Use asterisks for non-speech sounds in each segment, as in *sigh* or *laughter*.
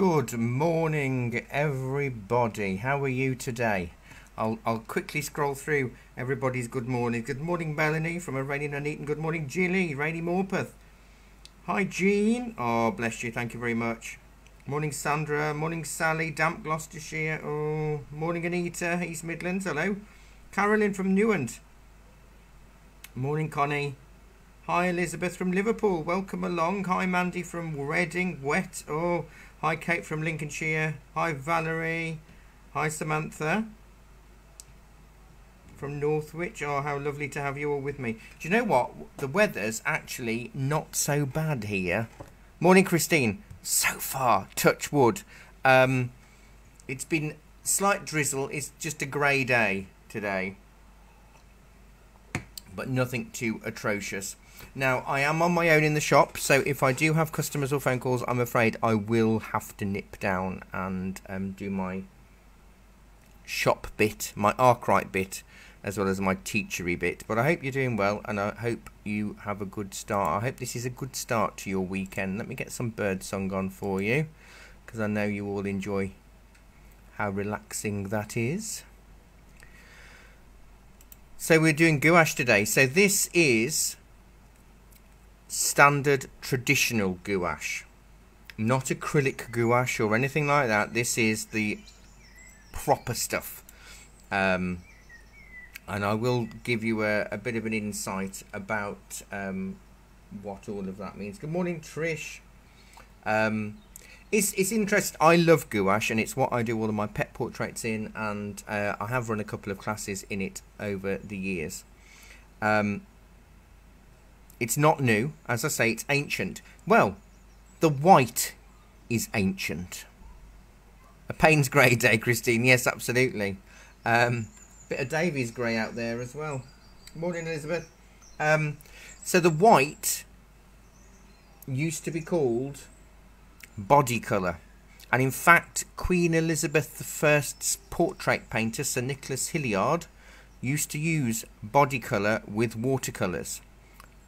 Good morning, everybody. How are you today? I'll, I'll quickly scroll through everybody's good morning. Good morning, Melanie from a rainy Nuneaton. Good morning, Jilly, Rainy Morpeth. Hi, Jean. Oh, bless you. Thank you very much. Morning, Sandra. Morning, Sally. Damp Gloucestershire. Oh, morning, Anita. East Midlands. Hello. Carolyn from Newent. Morning, Connie. Hi, Elizabeth from Liverpool. Welcome along. Hi, Mandy from Reading. Wet. Oh, hi, Kate from Lincolnshire. Hi, Valerie. Hi, Samantha from Northwich. Oh, how lovely to have you all with me. Do you know what? The weather's actually not so bad here. Morning, Christine. So far, touch wood. Um, it's been slight drizzle. It's just a grey day today, but nothing too atrocious. Now, I am on my own in the shop, so if I do have customers or phone calls, I'm afraid I will have to nip down and um, do my shop bit, my Arkwright bit, as well as my teachery bit. But I hope you're doing well, and I hope you have a good start. I hope this is a good start to your weekend. Let me get some bird song on for you, because I know you all enjoy how relaxing that is. So we're doing gouache today. So this is standard traditional gouache. Not acrylic gouache or anything like that. This is the proper stuff. Um, and I will give you a, a bit of an insight about um, what all of that means. Good morning, Trish. Um, it's it's interesting. I love gouache, and it's what I do all of my pet portraits in, and uh, I have run a couple of classes in it over the years. Um, it's not new, as I say, it's ancient. Well, the white is ancient. A Payne's Grey day, Christine. Yes, absolutely. Um, Bit of Davy's grey out there as well. Morning, Elizabeth. Um, so the white used to be called body colour. And in fact, Queen Elizabeth I's portrait painter, Sir Nicholas Hilliard, used to use body colour with watercolours.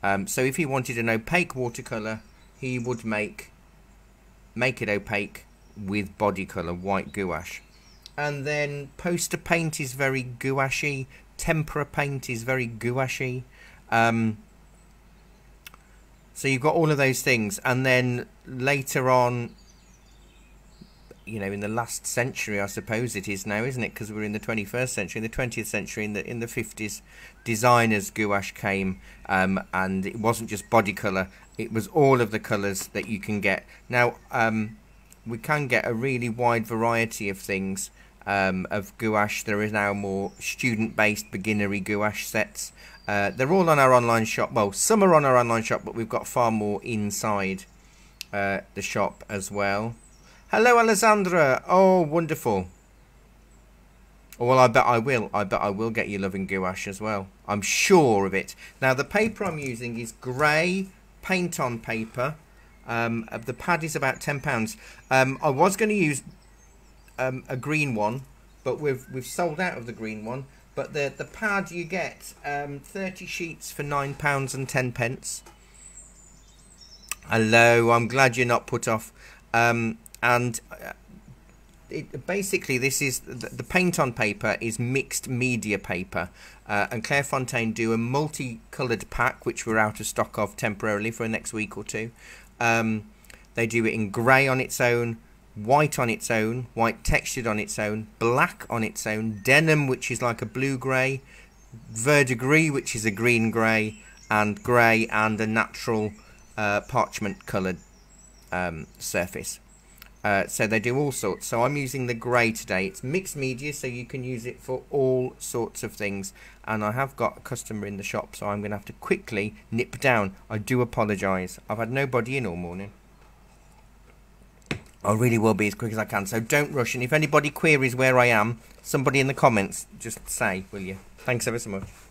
Um, so if he wanted an opaque watercolour, he would make make it opaque with body colour, white gouache. And then poster paint is very gouache tempera paint is very gouache. Um, so you've got all of those things. And then later on you know in the last century i suppose it is now isn't it because we're in the 21st century in the 20th century in the in the 50s designers gouache came um, and it wasn't just body color it was all of the colors that you can get now um, we can get a really wide variety of things um, of gouache. There is now more student-based beginnery gouache sets. Uh, they're all on our online shop. Well, some are on our online shop, but we've got far more inside uh, the shop as well. Hello, Alessandra. Oh, wonderful. Well, I bet I will. I bet I will get you loving gouache as well. I'm sure of it. Now, the paper I'm using is grey paint-on paper. Um, the pad is about £10. Um, I was going to use um, a green one, but we've we've sold out of the green one. But the the pad you get um, 30 sheets for nine pounds and ten pence. Hello, I'm glad you're not put off. And uh, it, basically, this is the, the, paint on paper is mixed media paper, uh, and Clairefontaine do a multi-coloured pack, which we're out of stock of temporarily for the next week or two. Um, they do it in grey on its own, white on its own, white textured on its own, black on its own, denim which is like a blue grey, verdigris which is a green grey, and grey and a natural uh, parchment coloured um, surface. Uh, so they do all sorts. So I'm using the grey today. It's mixed media, so you can use it for all sorts of things. And I have got a customer in the shop, so I'm going to have to quickly nip down. I do apologise. I've had nobody in all morning. I really will be as quick as I can. So don't rush. And if anybody queries where I am, somebody in the comments, just say, will you? Thanks ever so much.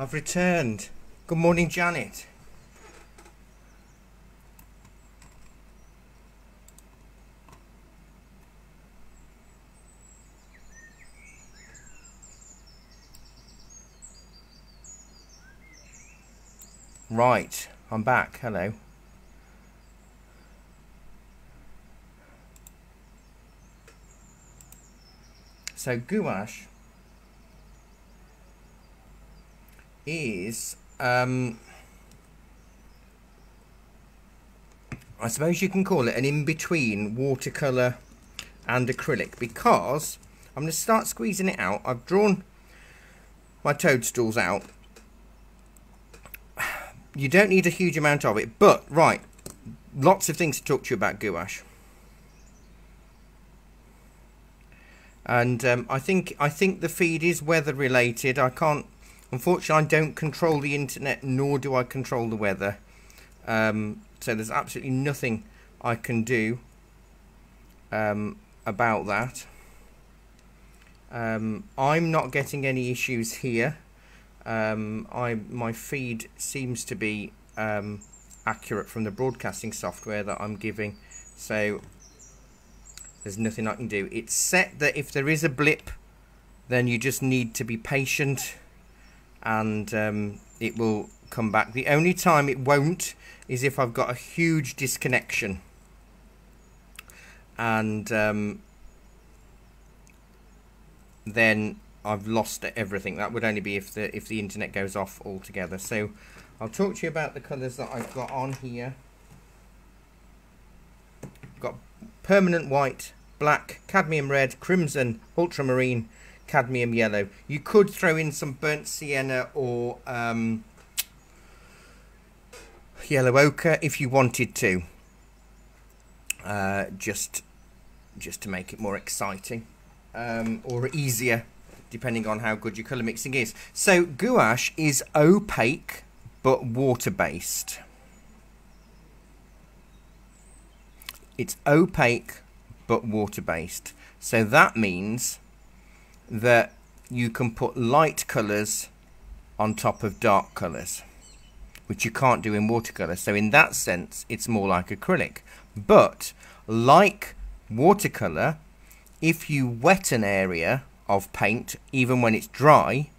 I've returned. Good morning, Janet. Right, I'm back. Hello. So gouache is, um, I suppose you can call it an in-between watercolour and acrylic because I'm going to start squeezing it out. I've drawn my toadstools out. You don't need a huge amount of it, but right, lots of things to talk to you about gouache. and um, I think I think the feed is weather related. I can't, unfortunately, I don't control the internet, nor do I control the weather. Um, so there's absolutely nothing I can do um, about that. Um, I'm not getting any issues here. Um, I my feed seems to be um, accurate from the broadcasting software that I'm giving. So there's nothing I can do. It's set that if there is a blip, then you just need to be patient and um, it will come back. The only time it won't is if I've got a huge disconnection. And um, then I've lost everything. That would only be if the if the internet goes off altogether. So I'll talk to you about the colours that I've got on here. Got permanent white, black, cadmium red, crimson, ultramarine, cadmium yellow. You could throw in some burnt sienna or um, yellow ochre if you wanted to. Uh, just, just to make it more exciting um, or easier, depending on how good your colour mixing is. So gouache is opaque but water based. It's opaque but water based. So that means that you can put light colours on top of dark colours, which you can't do in watercolour. So in that sense, it's more like acrylic. But like watercolour, if you wet an area of paint, even when it's dry,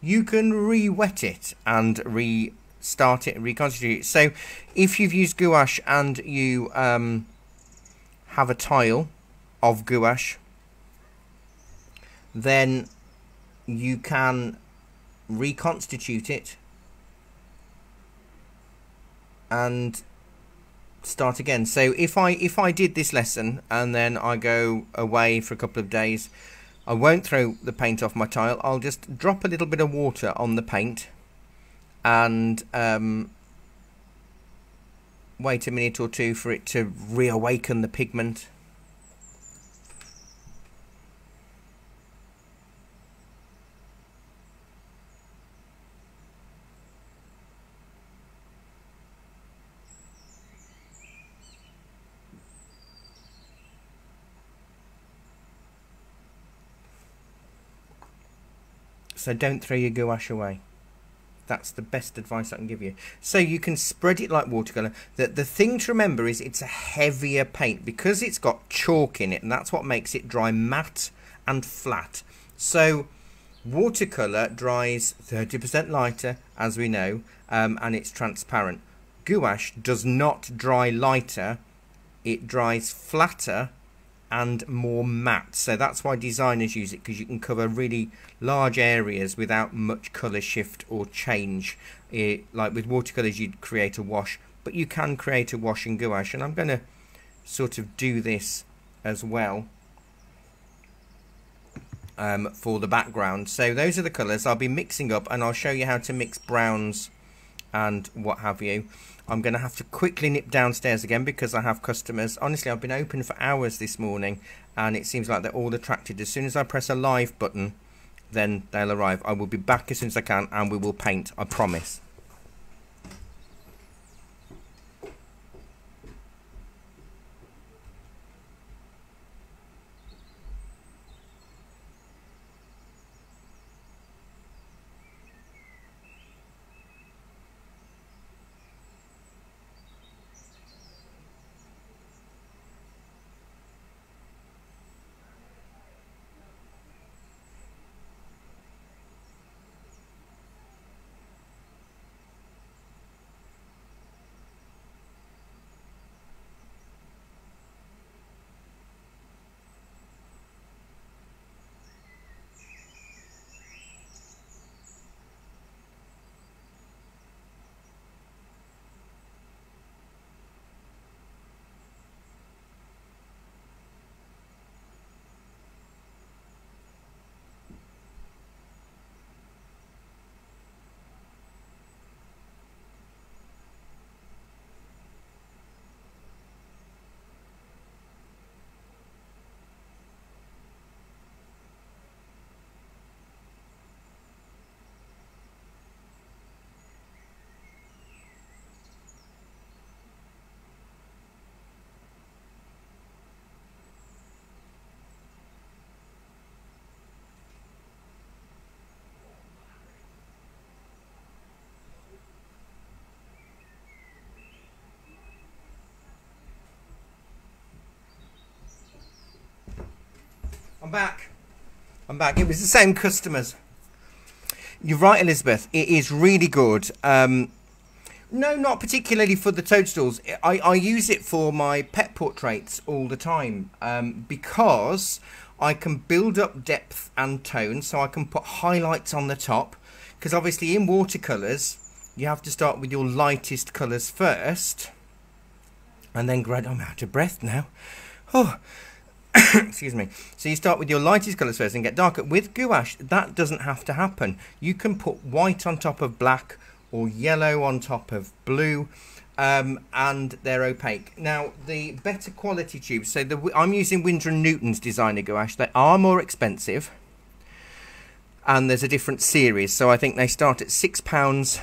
you can re-wet it and restart it, reconstitute it. So if you've used gouache and you um, have a tile of gouache, then you can reconstitute it and start again. So if I if I did this lesson and then I go away for a couple of days, I won't throw the paint off my tile. I'll just drop a little bit of water on the paint and um, wait a minute or two for it to reawaken the pigment. So don't throw your gouache away. That's the best advice I can give you. So you can spread it like watercolour. The, the thing to remember is it's a heavier paint because it's got chalk in it and that's what makes it dry matte and flat. So watercolour dries 30% lighter as we know um, and it's transparent. Gouache does not dry lighter, it dries flatter and more matte. So that's why designers use it because you can cover really large areas without much colour shift or change. It, like with watercolours you'd create a wash, but you can create a wash in gouache and I'm going to sort of do this as well um, for the background. So those are the colours I'll be mixing up and I'll show you how to mix browns and what have you. I'm going to have to quickly nip downstairs again because I have customers. Honestly, I've been open for hours this morning and it seems like they're all attracted. As soon as I press a live button, then they'll arrive. I will be back as soon as I can and we will paint, I promise. I'm back. I'm back. It was the same customers. You're right, Elizabeth. It is really good. Um, no, not particularly for the toadstools. I, I use it for my pet portraits all the time um, because I can build up depth and tone so I can put highlights on the top because obviously in watercolours you have to start with your lightest colours first and then grad I'm out of breath now oh *coughs* excuse me so you start with your lightest colours first and get darker with gouache that doesn't have to happen you can put white on top of black or yellow on top of blue um, and they're opaque. Now, the better quality tubes, so the, I'm using Winsor & Newton's designer gouache. They are more expensive, and there's a different series. So I think they start at £6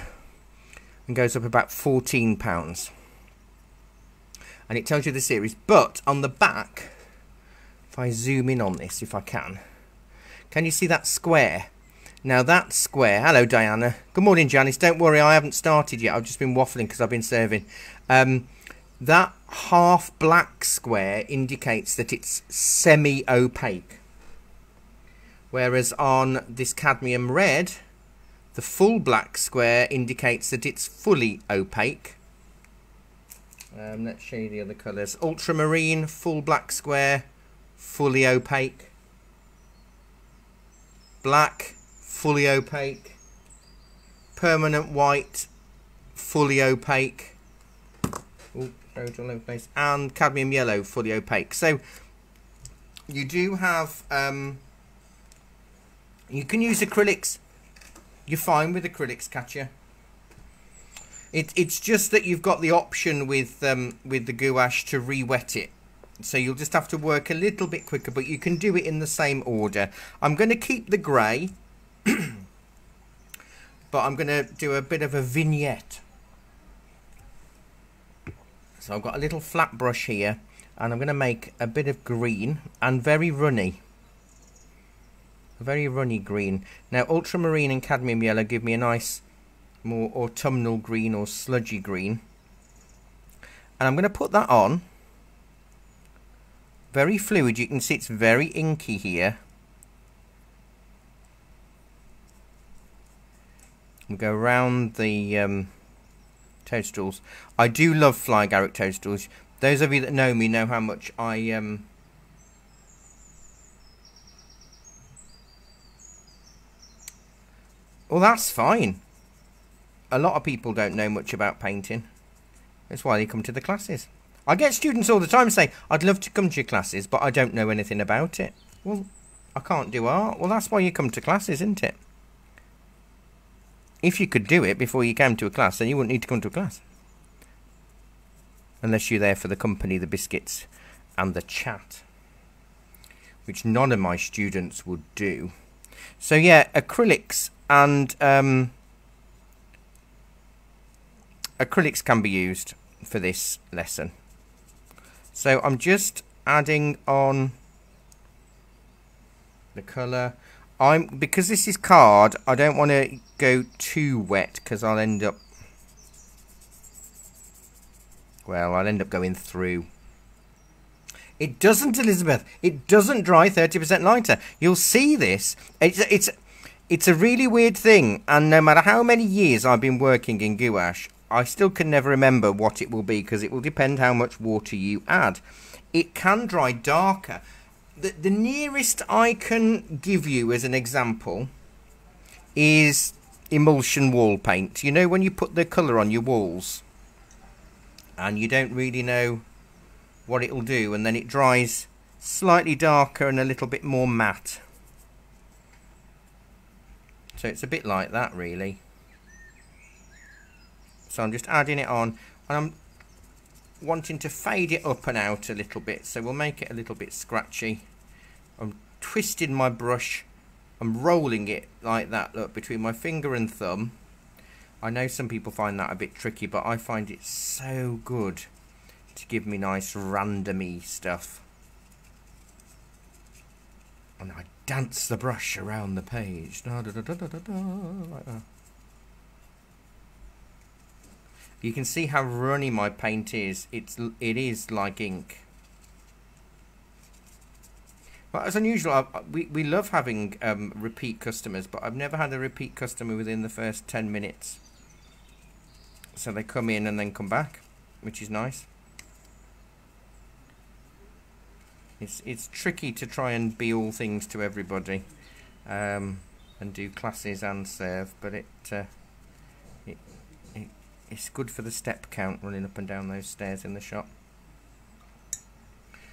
and goes up about £14. And it tells you the series. But on the back, if I zoom in on this, if I can, can you see that square? Now that square, hello Diana. Good morning Janice, don't worry I haven't started yet, I've just been waffling because I've been serving. Um, that half black square indicates that it's semi-opaque. Whereas on this cadmium red, the full black square indicates that it's fully opaque. Um, let's show you the other colours. Ultramarine, full black square, fully opaque. Black, fully opaque. Permanent white, fully opaque. Ooh. And cadmium yellow, fully opaque. So you do have. Um, you can use acrylics. You're fine with acrylics, Katya. It, it's just that you've got the option with um, with the gouache to re-wet it. So you'll just have to work a little bit quicker, but you can do it in the same order. I'm going to keep the grey *coughs* but I'm going to do a bit of a vignette. So I've got a little flat brush here and I'm going to make a bit of green and very runny. A very runny green. Now ultramarine and cadmium yellow give me a nice more autumnal green or sludgy green. And I'm going to put that on. Very fluid. You can see it's very inky here. we go around the um, toadstools. I do love flying agaric toadstools. Those of you that know me know how much I um, Well, that's fine. A lot of people don't know much about painting. That's why they come to the classes. I get students all the time say, I'd love to come to your classes, but I don't know anything about it. Well, I can't do art. Well, that's why you come to classes, isn't it? If you could do it before you came to a class, then you wouldn't need to come to a class. Unless you're there for the company, the biscuits, and the chat. Which none of my students would do. So yeah, acrylics and um, acrylics can be used for this lesson. So I'm just adding on the colour. I'm because this is card. I don't want to go too wet because I'll end up. Well, I'll end up going through. It doesn't, Elizabeth. It doesn't dry 30% lighter. You'll see this. It's it's it's a really weird thing, and no matter how many years I've been working in gouache, I still can never remember what it will be because it will depend how much water you add. It can dry darker, the, the nearest I can give you as an example is emulsion wall paint. You know when you put the colour on your walls and you don't really know what it'll do and then it dries slightly darker and a little bit more matte. So it's a bit like that really. So I'm just adding it on and I'm wanting to fade it up and out a little bit. So we'll make it a little bit scratchy. I'm twisting my brush. I'm rolling it like that. Look between my finger and thumb. I know some people find that a bit tricky but I find it so good to give me nice randomy stuff. And I dance the brush around the page. Da, da, da, like that You can see how runny my paint is. It's it is like ink. Well, it's unusual. I, we we love having um, repeat customers, but I've never had a repeat customer within the first ten minutes. So they come in and then come back, which is nice. It's it's tricky to try and be all things to everybody, um, and do classes and serve, but it, uh, it's good for the step count running up and down those stairs in the shop.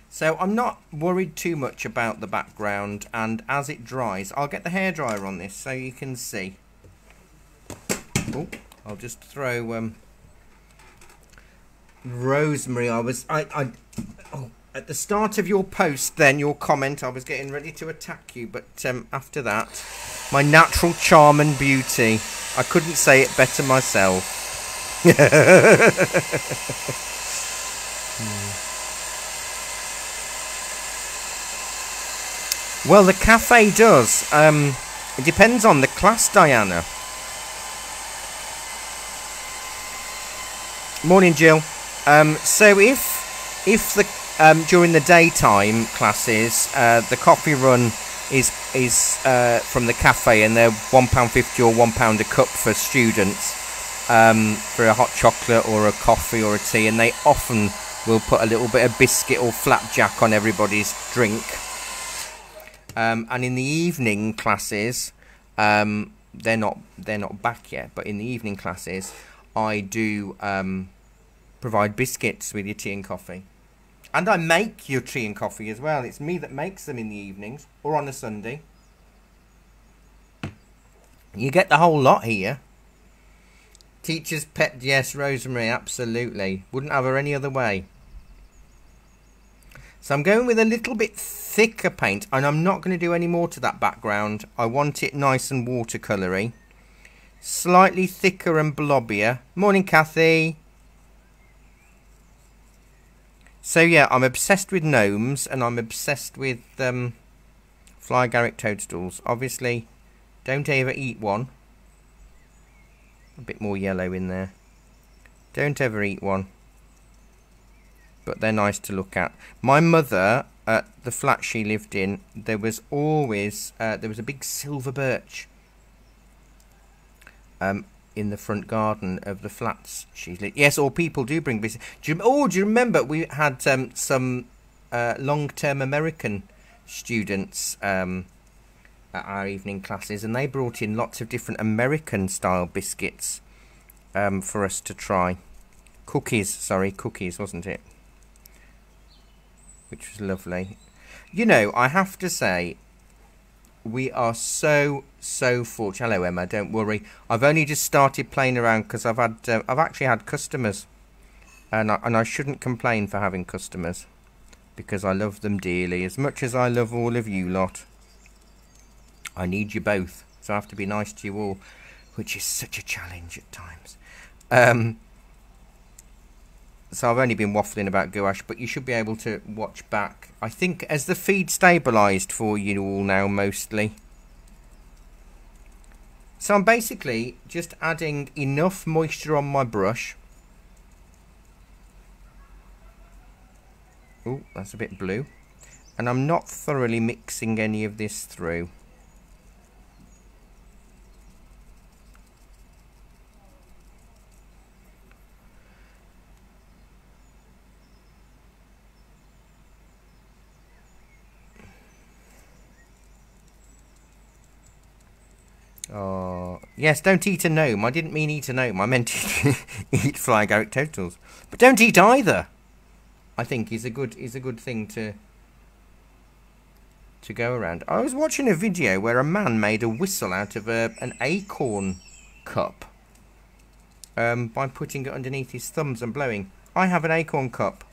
So I'm not worried too much about the background and as it dries, I'll get the hairdryer on this so you can see. Oh, I'll just throw um, rosemary. I was I, I oh, at the start of your post, then your comment, I was getting ready to attack you, but um, after that, my natural charm and beauty, I couldn't say it better myself. Hmm. Well, the cafe does. Um, it depends on the class, Diana. Morning, Jill. Um, so if if the um, during the daytime classes, uh, the coffee run is is uh, from the cafe, and they're one pound fifty or one pound a cup for students um, for a hot chocolate or a coffee or a tea, and they often will put a little bit of biscuit or flapjack on everybody's drink. Um, and in the evening classes, um, they're not they're not back yet. But in the evening classes, I do um, provide biscuits with your tea and coffee, and I make your tea and coffee as well. It's me that makes them in the evenings or on a Sunday. You get the whole lot here. Teacher's pet, yes, Rosemary, absolutely. Wouldn't have her any other way. So I'm going with a little bit thicker paint and I'm not going to do any more to that background. I want it nice and watercoloury. Slightly thicker and blobbier. Morning Kathy. So yeah, I'm obsessed with gnomes and I'm obsessed with um, fly agaric toadstools. Obviously, don't ever eat one. A bit more yellow in there. Don't ever eat one but they're nice to look at. My mother, at the flat she lived in, there was always uh, there was a big silver birch um, in the front garden of the flats she lived. Yes, or people do bring business. Do you, oh, do you remember we had um, some uh, long-term American students um, at our evening classes, and they brought in lots of different American-style biscuits um, for us to try. Cookies, sorry, cookies, wasn't it? which was lovely. You know, I have to say, we are so so fortunate. Hello, Emma. Don't worry. I've only just started playing around because I've had uh, I've actually had customers, and I, and I shouldn't complain for having customers because I love them dearly as much as I love all of you lot. I need you both, so I have to be nice to you all, which is such a challenge at times. Um, so I've only been waffling about gouache, but you should be able to watch back. I think as the feed stabilised for you all now, mostly. So I'm basically just adding enough moisture on my brush. Oh, that's a bit blue. And I'm not thoroughly mixing any of this through. Oh, yes, don't eat a gnome. I didn't mean eat a gnome. I meant *laughs* eat fly agaric toadstools. But don't eat either. I think is a good is a good thing to to go around. I was watching a video where a man made a whistle out of a, an acorn cup um, by putting it underneath his thumbs and blowing. I have an acorn cup,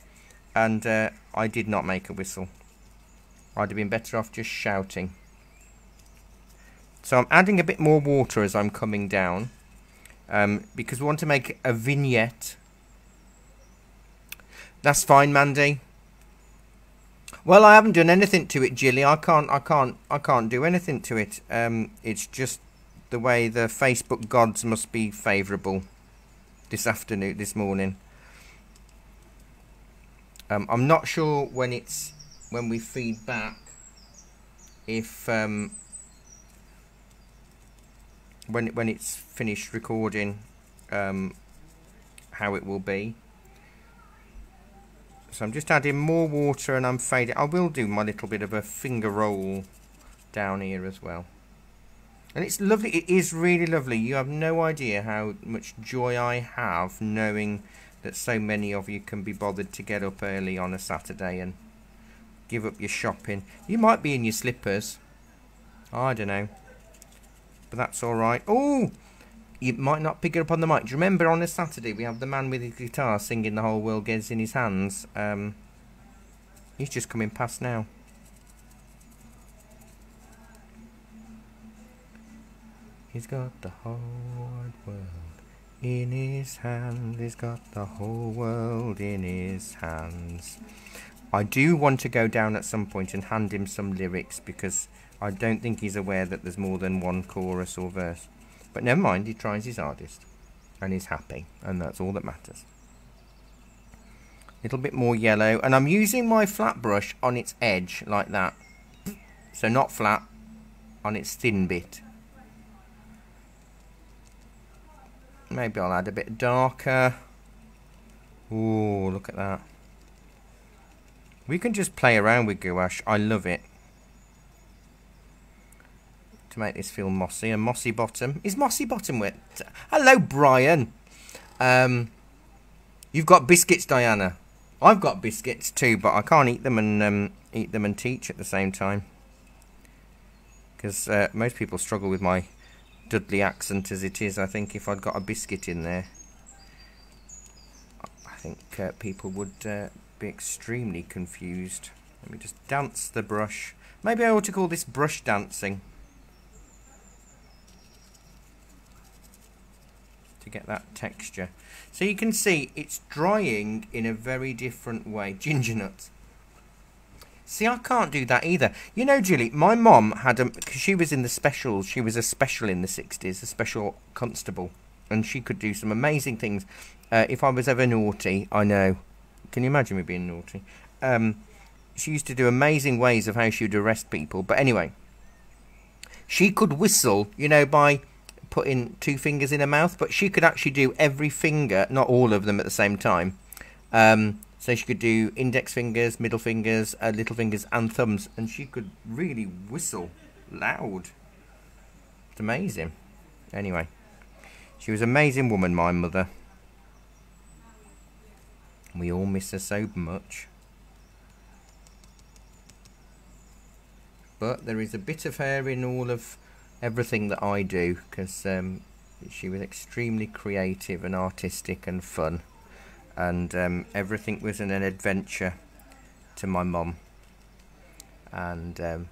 and uh, I did not make a whistle. I'd have been better off just shouting. So I'm adding a bit more water as I'm coming down um, because we want to make a vignette. That's fine, Mandy. Well, I haven't done anything to it, Jilly. I can't, I can't, I can't do anything to it. Um, it's just the way the Facebook gods must be favourable this afternoon, this morning. Um, I'm not sure when it's when we feed back if um, when when it's finished recording um, how it will be. So I'm just adding more water and I'm fading. I will do my little bit of a finger roll down here as well. And it's lovely. It is really lovely. You have no idea how much joy I have knowing that so many of you can be bothered to get up early on a Saturday and give up your shopping. You might be in your slippers. I don't know. But that's alright. Oh! You might not pick it up on the mic. Do you remember on a Saturday we have the man with his guitar singing The Whole World Gets in His Hands? Um, he's just coming past now. He's got the whole world in his hands. He's got the whole world in his hands. I do want to go down at some point and hand him some lyrics because I don't think he's aware that there's more than one chorus or verse. But never mind, he tries his hardest and he's happy, and that's all that matters. A little bit more yellow, and I'm using my flat brush on its edge like that. So not flat, on its thin bit. Maybe I'll add a bit darker. Ooh, look at that. We can just play around with gouache. I love it. To make this feel mossy. A mossy bottom. Is mossy bottom wet? Hello, Brian. Um, you've got biscuits, Diana. I've got biscuits too, but I can't eat them and um, eat them and teach at the same time. Because uh, most people struggle with my Dudley accent as it is. I think if I'd got a biscuit in there, I think uh, people would uh, be extremely confused. Let me just dance the brush. Maybe I ought to call this brush dancing. Get that texture. So you can see it's drying in a very different way. *laughs* Ginger nuts. See, I can't do that either. You know, Julie, my mom had a... Because she was in the specials. She was a special in the 60s. A special constable. And she could do some amazing things. Uh, if I was ever naughty, I know. Can you imagine me being naughty? Um, she used to do amazing ways of how she would arrest people. But anyway, she could whistle, you know, by putting two fingers in her mouth, but she could actually do every finger, not all of them at the same time. Um, so she could do index fingers, middle fingers, uh, little fingers, and thumbs, and she could really whistle loud. It's amazing. Anyway, she was an amazing woman, my mother. We all miss her so much. But there is a bit of her in all of everything that I do because um, she was extremely creative and artistic and fun. And um, everything was an adventure to my mum. And um,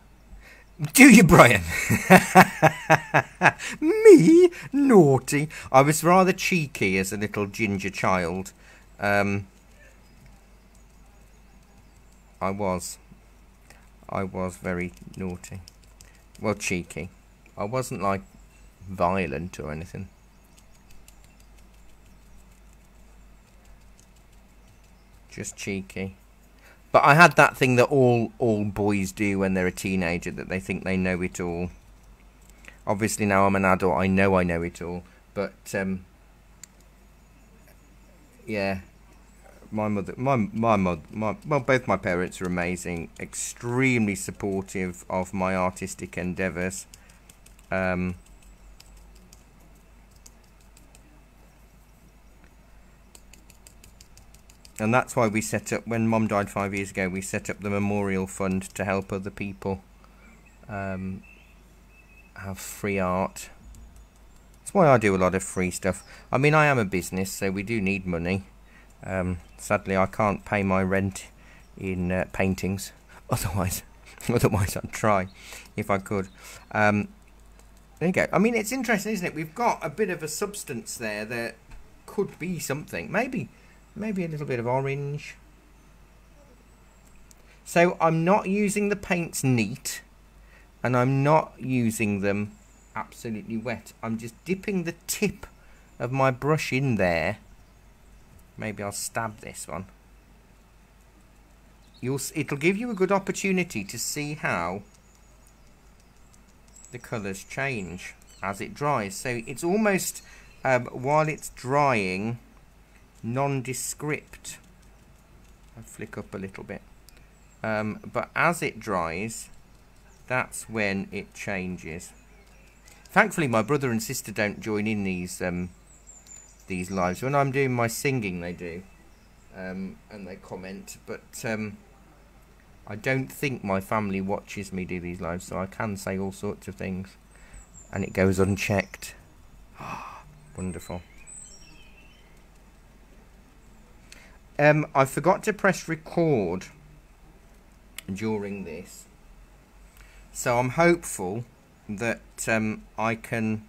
do you, Brian? *laughs* Me? Naughty. I was rather cheeky as a little ginger child. Um, I was. I was very naughty. Well, cheeky. I wasn't like violent or anything. Just cheeky. But I had that thing that all all boys do when they're a teenager that they think they know it all. Obviously now I'm an adult, I know I know it all. But um yeah, my mother, my my mother, my well, both my parents are amazing, extremely supportive of my artistic endeavours. Um, and that's why we set up when mom died five years ago we set up the memorial fund to help other people um, have free art that's why I do a lot of free stuff I mean I am a business so we do need money um, sadly, I can't pay my rent in uh, paintings. *laughs* Otherwise, *laughs* otherwise I'd try if I could. Um, there you go. I mean, it's interesting, isn't it? We've got a bit of a substance there that could be something. Maybe, maybe a little bit of orange. So I'm not using the paints neat, and I'm not using them absolutely wet. I'm just dipping the tip of my brush in there Maybe I'll stab this one. You'll, it'll give you a good opportunity to see how the colours change as it dries. So it's almost, um, while it's drying, nondescript. I'll flick up a little bit. Um, but as it dries, that's when it changes. Thankfully, my brother and sister don't join in these um, these lives. When I'm doing my singing, they do, um, and they comment. But um, I don't think my family watches me do these lives, so I can say all sorts of things, and it goes unchecked. *gasps* Wonderful. Um, I forgot to press record during this, so I'm hopeful that um, I can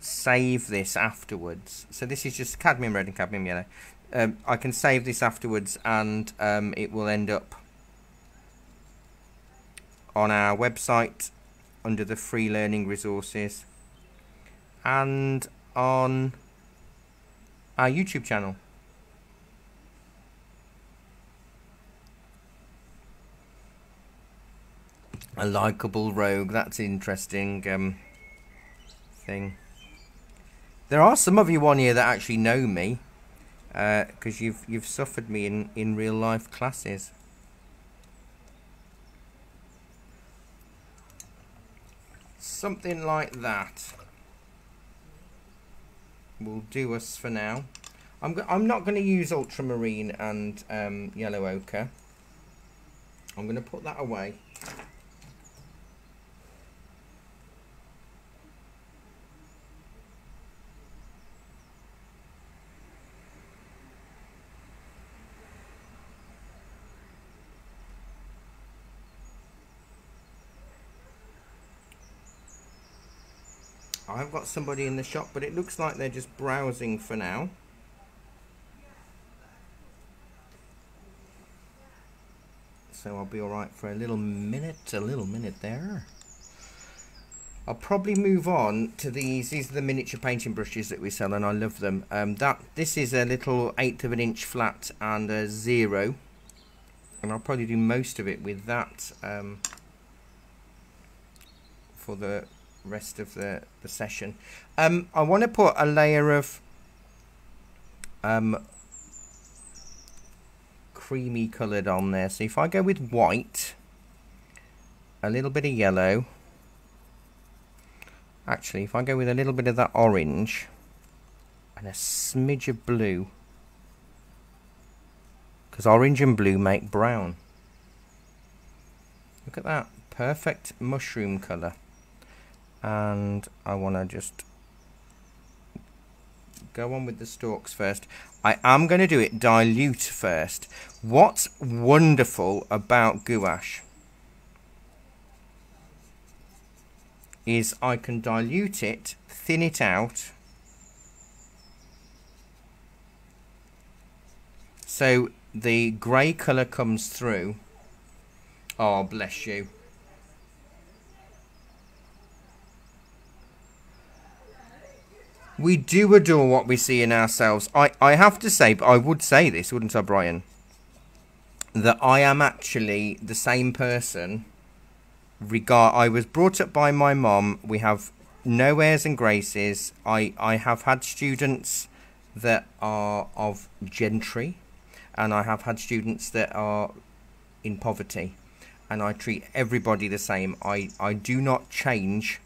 save this afterwards. So this is just cadmium red and cadmium yellow. Um, I can save this afterwards and um, it will end up on our website under the free learning resources and on our YouTube channel. A likable rogue, that's interesting um, thing. There are some of you on here that actually know me, because uh, you've you've suffered me in in real life classes. Something like that will do us for now. I'm I'm not going to use ultramarine and um, yellow ochre. I'm going to put that away. Got somebody in the shop, but it looks like they're just browsing for now. So I'll be alright for a little minute, a little minute there. I'll probably move on to these. These are the miniature painting brushes that we sell, and I love them. Um, that This is a little eighth of an inch flat and a zero. And I'll probably do most of it with that um, for the rest of the, the session. Um, I want to put a layer of um, creamy coloured on there. So if I go with white, a little bit of yellow, actually if I go with a little bit of that orange and a smidge of blue, because orange and blue make brown. Look at that, perfect mushroom colour and I want to just go on with the stalks first. I am going to do it dilute first. What's wonderful about gouache is I can dilute it, thin it out, so the grey colour comes through. Oh, bless you. We do adore what we see in ourselves. I, I have to say, but I would say this, wouldn't I, Brian? That I am actually the same person. Regard, I was brought up by my mom. We have no airs and graces. I, I have had students that are of gentry, and I have had students that are in poverty, and I treat everybody the same. I, I do not change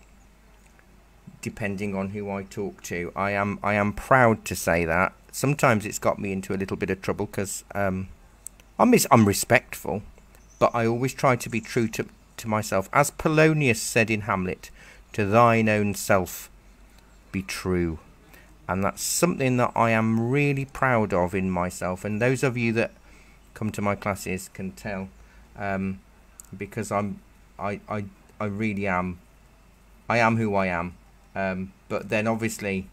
depending on who I talk to. I am I am proud to say that. Sometimes it's got me into a little bit of trouble because um, I'm I'm respectful, but I always try to be true to to myself. As Polonius said in Hamlet, "To thine own self be true," and that's something that I am really proud of in myself. And those of you that come to my classes can tell, um, because I'm I I I really am. I am who I am um, but then obviously,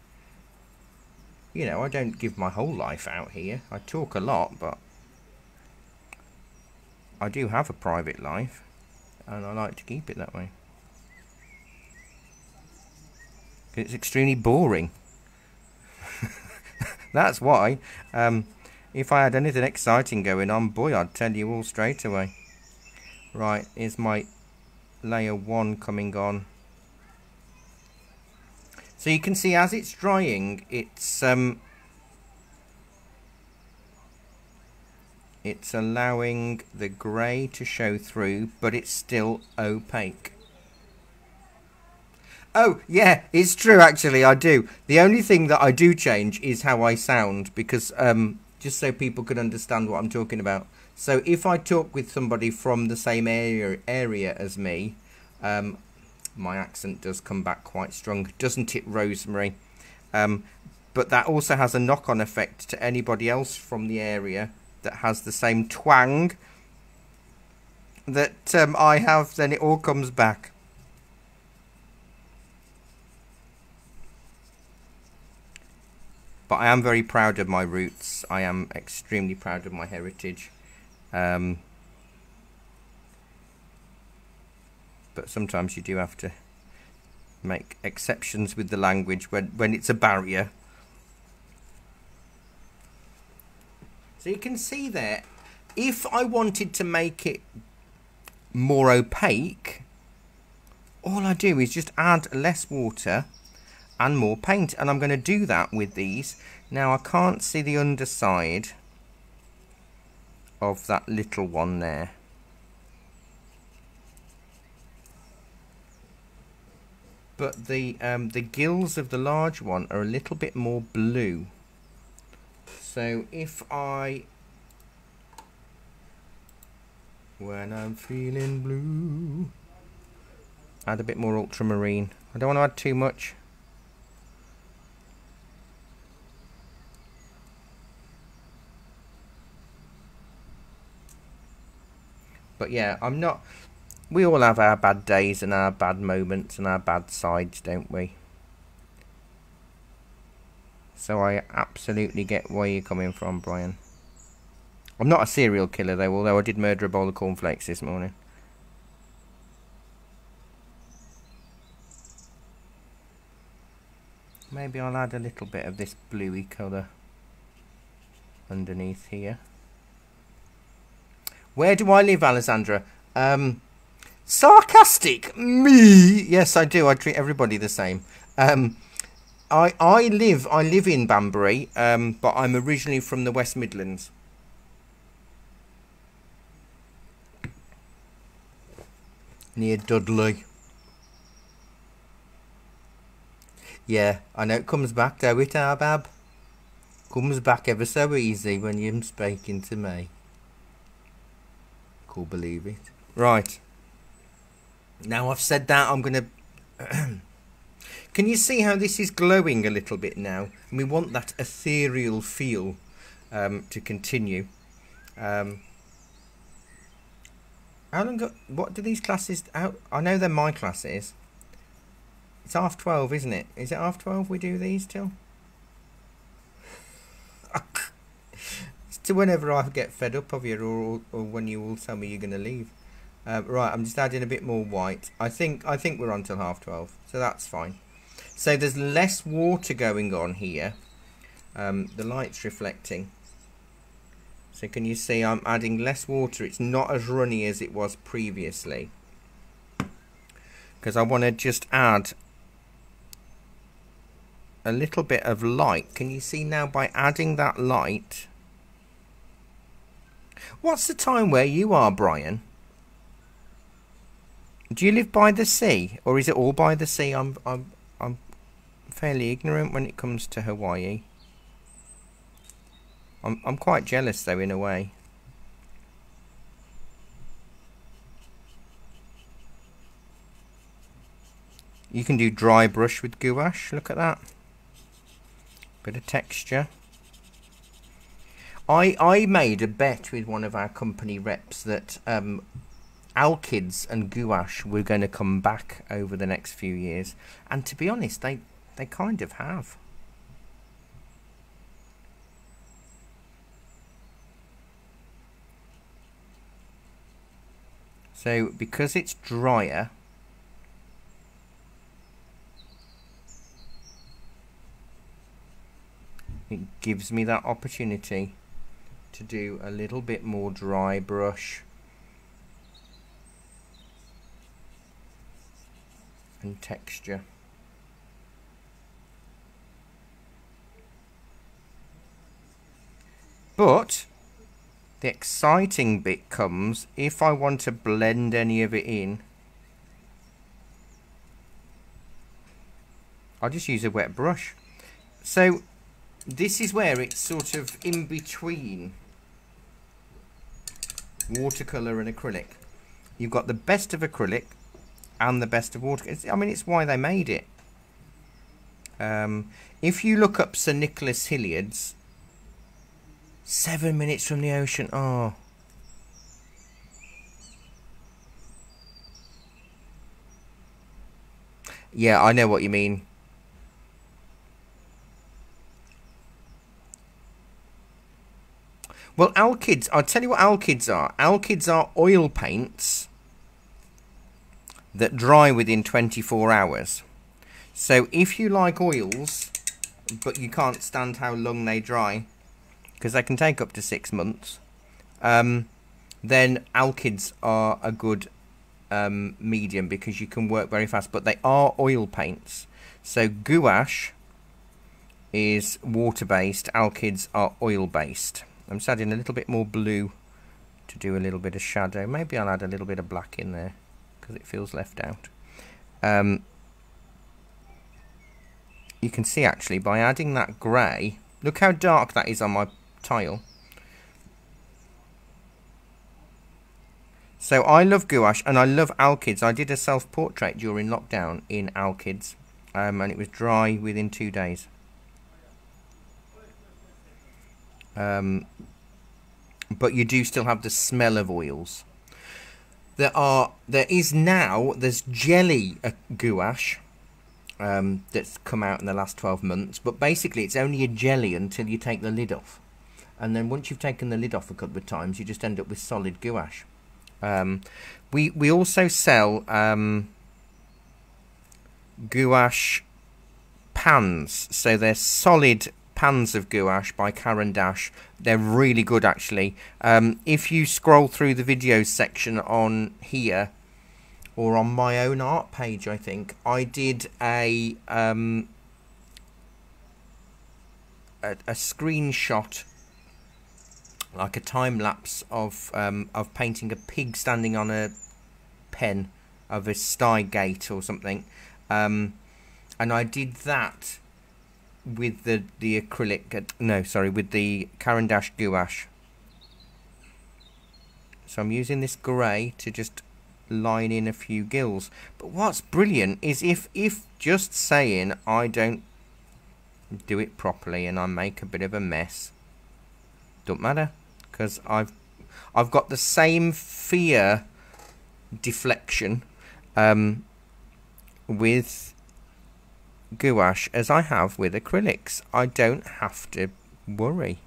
you know, I don't give my whole life out here. I talk a lot, but I do have a private life, and I like to keep it that way. It's extremely boring. *laughs* That's why. Um, if I had anything exciting going on, boy, I'd tell you all straight away. Right, is my layer 1 coming on. So you can see as it's drying, it's um, it's allowing the grey to show through, but it's still opaque. Oh, yeah, it's true actually, I do. The only thing that I do change is how I sound because um, just so people can understand what I'm talking about. So if I talk with somebody from the same area area as me, um, my accent does come back quite strong, doesn't it, Rosemary? Um, but that also has a knock-on effect to anybody else from the area that has the same twang that um, I have. Then it all comes back. But I am very proud of my roots. I am extremely proud of my heritage. Um, but sometimes you do have to make exceptions with the language when, when it's a barrier. So you can see there, if I wanted to make it more opaque, all I do is just add less water and more paint. And I'm going to do that with these. Now I can't see the underside of that little one there. But the um, the gills of the large one are a little bit more blue. So if I when I'm feeling blue add a bit more ultramarine. I don't want to add too much. But yeah, I'm not. We all have our bad days and our bad moments and our bad sides, don't we? So I absolutely get where you're coming from, Brian. I'm not a serial killer though, although I did murder a bowl of cornflakes this morning. Maybe I'll add a little bit of this bluey colour underneath here. Where do I live, Alessandra? Um, sarcastic? Me? Yes, I do. I treat everybody the same. Um, I I live I live in Banbury, um, but I'm originally from the West Midlands. Near Dudley. Yeah, I know it comes back, though it, Arbab? Comes back ever so easy when you're speaking to me cool, believe it. Right. Now I've said that, I'm going to... *clears throat* Can you see how this is glowing a little bit now? And we want that ethereal feel um, to continue. Um, how long? What do these classes? I know they're my classes. It's half twelve, isn't it? Is it half twelve? We do these till. *laughs* to whenever I get fed up of you or, or when you all tell me you're going to leave. Uh, right, I'm just adding a bit more white. I think I think we're on till half twelve, so that's fine. So there's less water going on here. Um, the light's reflecting. So can you see I'm adding less water. It's not as runny as it was previously. Because I want to just add a little bit of light. Can you see now by adding that light What's the time where you are, Brian? Do you live by the sea, or is it all by the sea? I'm I'm I'm fairly ignorant when it comes to Hawaii. I'm I'm quite jealous though in a way. You can do dry brush with gouache. Look at that. Bit of texture. I I made a bet with one of our company reps that um, Alkyds and Gouache were going to come back over the next few years, and to be honest, they they kind of have. So because it's drier, it gives me that opportunity to do a little bit more dry brush and texture. But the exciting bit comes if I want to blend any of it in. I'll just use a wet brush. So this is where it's sort of in between watercolour and acrylic. You've got the best of acrylic and the best of water. I mean, it's why they made it. Um, if you look up Sir Nicholas Hilliard's Seven minutes from the ocean. Oh. Yeah, I know what you mean. Well, alkyds, I'll tell you what alkyds are. Alkyds are oil paints that dry within 24 hours. So if you like oils, but you can't stand how long they dry, because they can take up to six months, um, then alkyds are a good um, medium because you can work very fast. But they are oil paints. So gouache is water-based, alkyds are oil-based. I'm just adding a little bit more blue to do a little bit of shadow. Maybe I'll add a little bit of black in there because it feels left out. Um, you can see actually by adding that grey, look how dark that is on my tile. So I love gouache and I love alkyds. I did a self-portrait during lockdown in alkyds um, and it was dry within two days. Um, but you do still have the smell of oils. There are, there is now, there's jelly uh, gouache um, that's come out in the last 12 months, but basically it's only a jelly until you take the lid off. And then once you've taken the lid off a couple of times you just end up with solid gouache. Um, we we also sell um, gouache pans. So they're solid pans of gouache by Caran d'Ache they're really good actually. Um, if you scroll through the videos section on here or on my own art page I think I did a um, a, a screenshot like a time lapse of um, of painting a pig standing on a pen of a sty gate or something, um, and I did that with the the acrylic. Uh, no, sorry, with the Caran d'Ache gouache. So I'm using this grey to just line in a few gills. But what's brilliant is if if just saying I don't do it properly and I make a bit of a mess, don't matter because I've I've got the same fear deflection um, with gouache as I have with acrylics. I don't have to worry.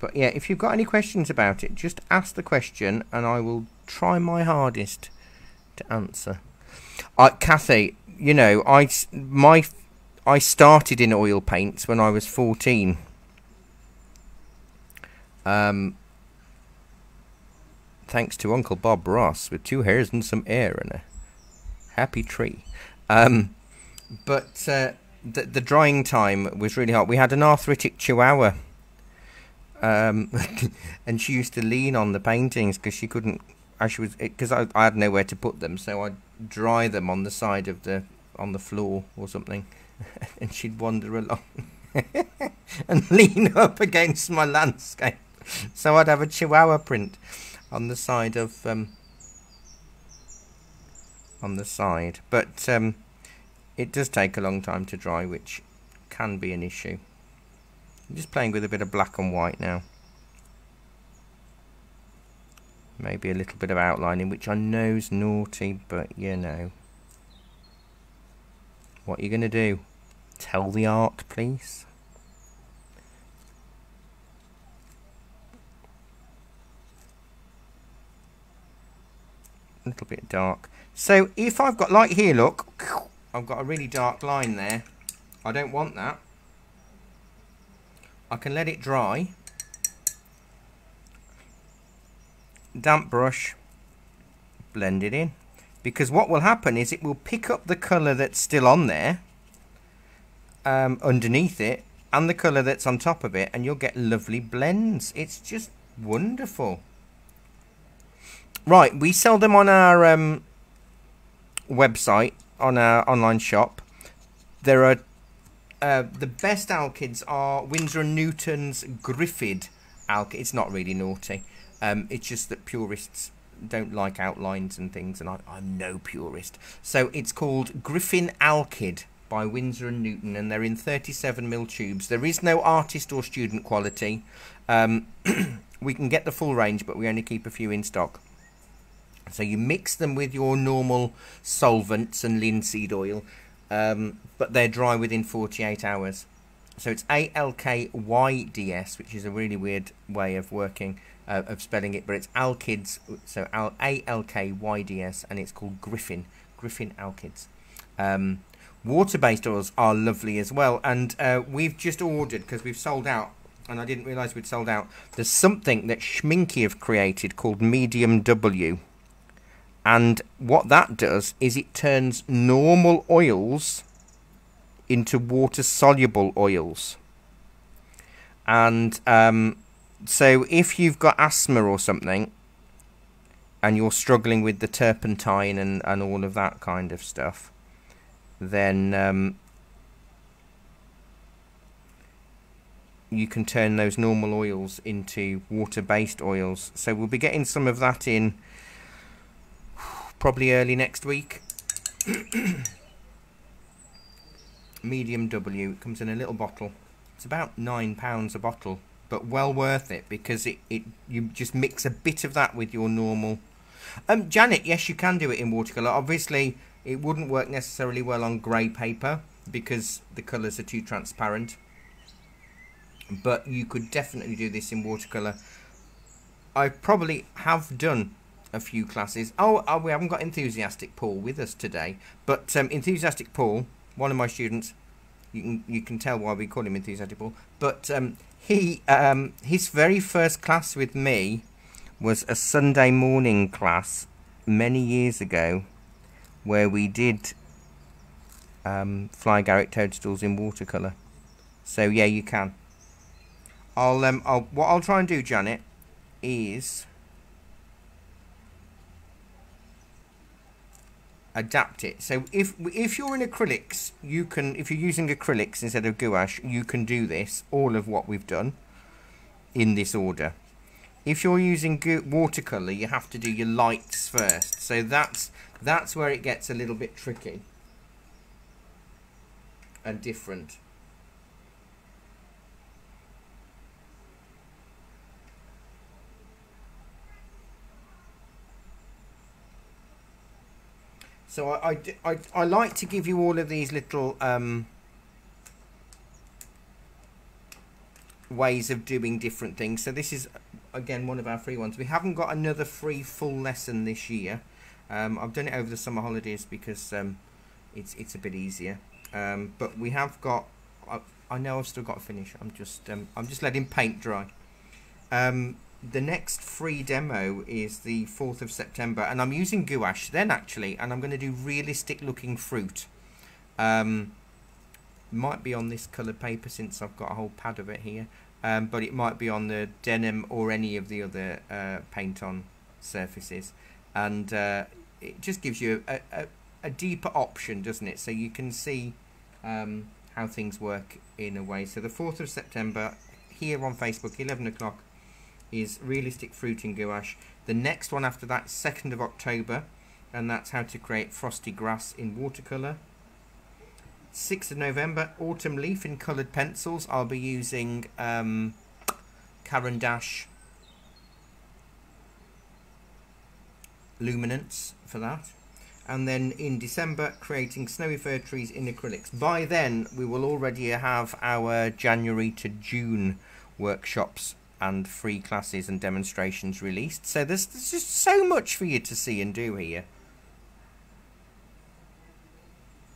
But yeah, if you've got any questions about it, just ask the question and I will try my hardest to answer. Uh, Kathy, you know, I my I started in oil paints when I was fourteen. Um, thanks to Uncle Bob Ross with two hairs and some air and a happy tree. Um, but uh, the the drying time was really hard. We had an arthritic Chihuahua. Um, *laughs* and she used to lean on the paintings because she couldn't I was because I, I had nowhere to put them, so I'd dry them on the side of the on the floor or something, *laughs* and she'd wander along *laughs* and lean up against my landscape. *laughs* So I'd have a chihuahua print on the side of um, on the side, but um, it does take a long time to dry, which can be an issue. I'm just playing with a bit of black and white now. Maybe a little bit of outlining, which I know's naughty, but you know. What are you going to do? Tell the art, please. A little bit dark. So if I've got, like here, look, I've got a really dark line there. I don't want that. I can let it dry. Damp brush, blend it in. Because what will happen is it will pick up the colour that's still on there um, underneath it and the colour that's on top of it and you'll get lovely blends. It's just wonderful. Right, we sell them on our um, website, on our online shop. There are uh, the best alkyds are Winsor and Newton's Griffin alkyd. It's not really naughty. Um, it's just that purists don't like outlines and things, and I, am no purist. So it's called Griffin Alkyd by Winsor and Newton, and they're in 37 mil tubes. There is no artist or student quality. Um, *clears throat* we can get the full range, but we only keep a few in stock. So you mix them with your normal solvents and linseed oil, um, but they're dry within 48 hours. So it's ALKYDS, which is a really weird way of working, uh, of spelling it, but it's alkyds, so ALKYDS, and it's called Griffin, Griffin alkyds. Um, water-based oils are lovely as well, and uh, we've just ordered, because we've sold out, and I didn't realise we'd sold out, there's something that Schmincke have created called Medium W. And what that does is it turns normal oils into water soluble oils. And um, so if you've got asthma or something and you're struggling with the turpentine and, and all of that kind of stuff, then um, you can turn those normal oils into water-based oils. So we'll be getting some of that in probably early next week. *coughs* Medium W. It comes in a little bottle. It's about nine pounds a bottle, but well worth it because it, it you just mix a bit of that with your normal. Um, Janet, yes, you can do it in watercolor. Obviously, it wouldn't work necessarily well on grey paper because the colours are too transparent. But you could definitely do this in watercolor. I probably have done a few classes. Oh, oh, we haven't got Enthusiastic Paul with us today, but um, Enthusiastic Paul, one of my students, you can you can tell why we call him Enthusiastic Paul. But um, he um, his very first class with me was a Sunday morning class many years ago, where we did um, fly agaric toadstools in watercolor. So yeah, you can. I'll um, I'll what I'll try and do, Janet, is adapt it. So if if you're in acrylics, you can if you're using acrylics instead of gouache, you can do this all of what we've done in this order. If you're using watercolor, you have to do your lights first. So that's that's where it gets a little bit tricky and different. So I, I, I, I, like to give you all of these little um, ways of doing different things. So this is, again, one of our free ones. We haven't got another free full lesson this year. Um, I've done it over the summer holidays because um, it's, it's a bit easier. Um, but we have got, I, I, know I've still got to finish. I'm just, um, I'm just letting paint dry. Um, the next free demo is the 4th of September and I'm using gouache then actually and I'm going to do realistic looking fruit. Um, might be on this coloured paper since I've got a whole pad of it here um, but it might be on the denim or any of the other uh, paint on surfaces. And uh, it just gives you a, a, a, deeper option doesn't it? So you can see um, how things work in a way. So the 4th of September here on Facebook 11 o'clock is Realistic Fruiting Gouache. The next one after that, 2nd of October, and that's how to create frosty grass in watercolour. 6th of November, Autumn Leaf in coloured pencils. I'll be using um, Caran d'Ache Luminance for that. And then in December, creating snowy fir trees in acrylics. By then, we will already have our January to June workshops and free classes and demonstrations released. So there's, there's just so much for you to see and do here.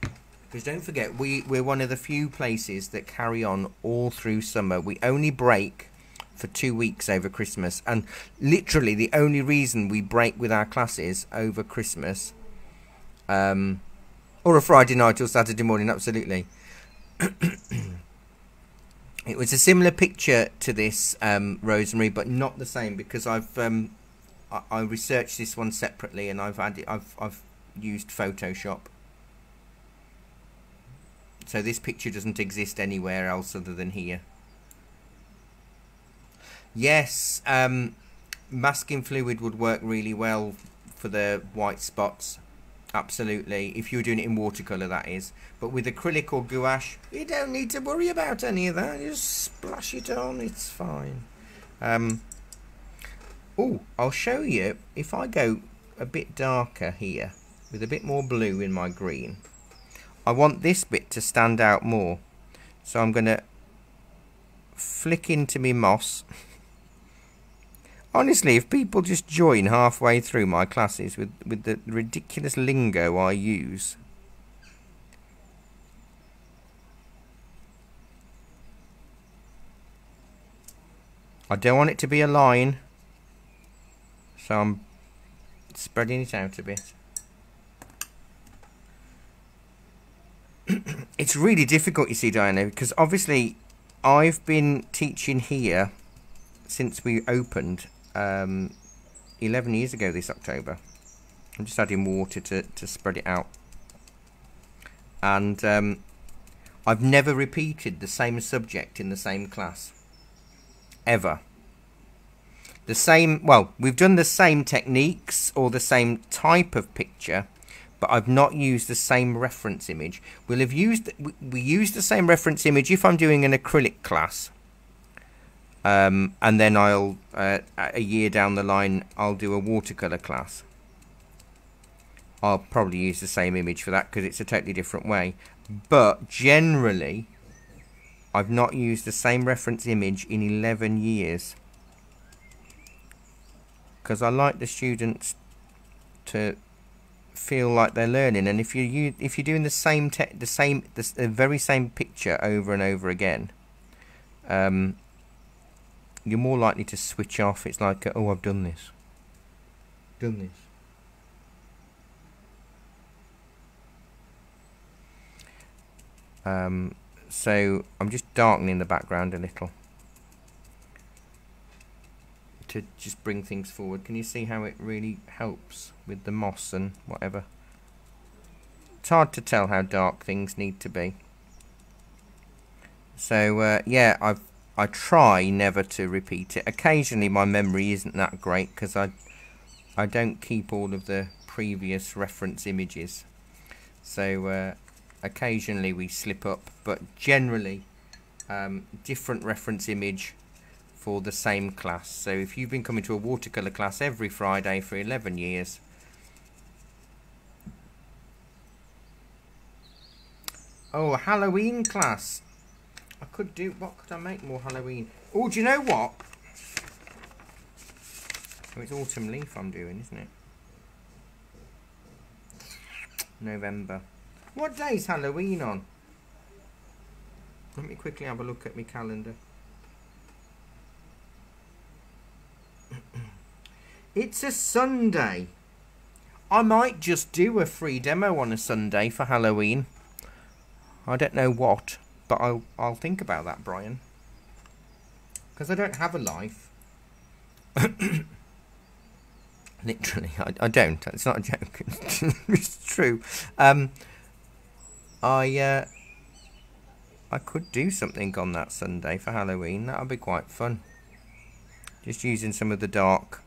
Because don't forget, we, we're one of the few places that carry on all through summer. We only break for two weeks over Christmas. And literally, the only reason we break with our classes over Christmas, um, or a Friday night or Saturday morning, absolutely. *clears throat* it was a similar picture to this, um, Rosemary, but not the same because I've um, I, I researched this one separately and I've it, I've I've used Photoshop. So this picture doesn't exist anywhere else other than here. Yes, um, masking fluid would work really well for the white spots. Absolutely, if you're doing it in watercolour that is. But with acrylic or gouache, you don't need to worry about any of that. You just splash it on, it's fine. Um, oh, I'll show you, if I go a bit darker here, with a bit more blue in my green, I want this bit to stand out more. So I'm going to flick into my moss. *laughs* Honestly, if people just join halfway through my classes with, with the ridiculous lingo I use. I don't want it to be a line. So I'm spreading it out a bit. *clears throat* it's really difficult, you see, Diana, because obviously I've been teaching here since we opened um, 11 years ago this October. I'm just adding water to, to spread it out. And um, I've never repeated the same subject in the same class. Ever. The same, well, we've done the same techniques or the same type of picture but I've not used the same reference image. We'll have used we use the same reference image if I'm doing an acrylic class, um, and then I'll uh, a year down the line I'll do a watercolor class. I'll probably use the same image for that because it's a totally different way. But generally, I've not used the same reference image in 11 years because I like the students to feel like they're learning. And if you, you if you're doing the same the same the, the, very same picture over and over again, um, you're more likely to switch off. It's like oh, I've done this, done this. Um, so I'm just darkening the background a little to just bring things forward. Can you see how it really helps with the moss and whatever? It's hard to tell how dark things need to be. So uh, yeah, I I try never to repeat it. Occasionally my memory isn't that great because I I don't keep all of the previous reference images. So uh, occasionally we slip up, but generally um, different reference image for the same class. So if you've been coming to a watercolour class every Friday for 11 years, Oh, Halloween class. I could do, what could I make more Halloween? Oh, do you know what? Oh, it's autumn leaf I'm doing, isn't it? November. What day is Halloween on? Let me quickly have a look at my calendar. *clears throat* It's a Sunday. I might just do a free demo on a Sunday for Halloween. I don't know what, but I'll I'll think about that, Brian. Because I don't have a life. *coughs* Literally, I, I don't. It's not a joke. *laughs* it's true. Um, I uh, I could do something on that Sunday for Halloween. That would be quite fun. Just using some of the dark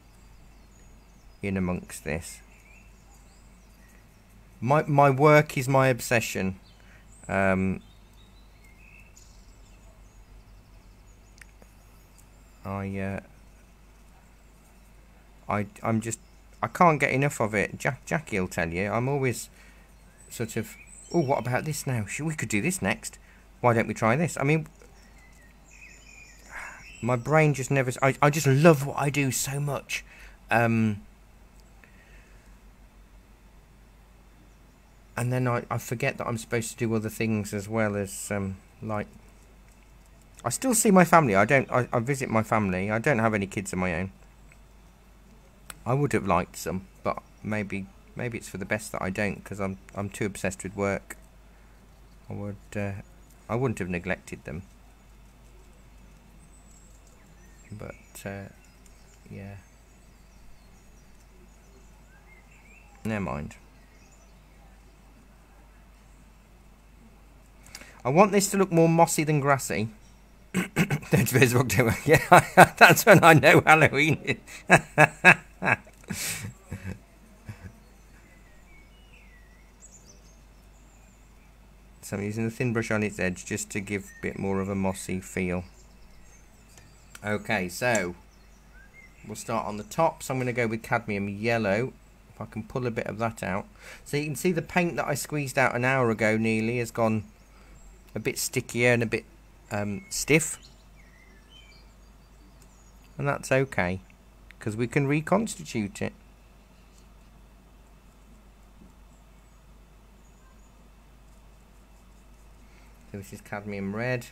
in amongst this. My my work is my obsession. Um, I uh, I I'm just I can't get enough of it. Jack Jackie'll tell you. I'm always sort of oh what about this now? We could do this next. Why don't we try this? I mean my brain just never I, I just love what I do so much. Um and then I, I forget that I'm supposed to do other things as well as um, like I still see my family. I don't. I, I visit my family. I don't have any kids of my own. I would have liked some, but maybe maybe it's for the best that I don't because I'm I'm too obsessed with work. I would uh, I wouldn't have neglected them. But uh, yeah. Never mind. I want this to look more mossy than grassy. That's Facebook too. Yeah, *laughs* that's when I know Halloween is. *laughs* so I'm using the thin brush on its edge just to give a bit more of a mossy feel. Okay, so we'll start on the top. So I'm going to go with cadmium yellow. If I can pull a bit of that out. So you can see the paint that I squeezed out an hour ago nearly has gone a bit stickier and a bit um, stiff. And that's okay, because we can reconstitute it. So this is cadmium red.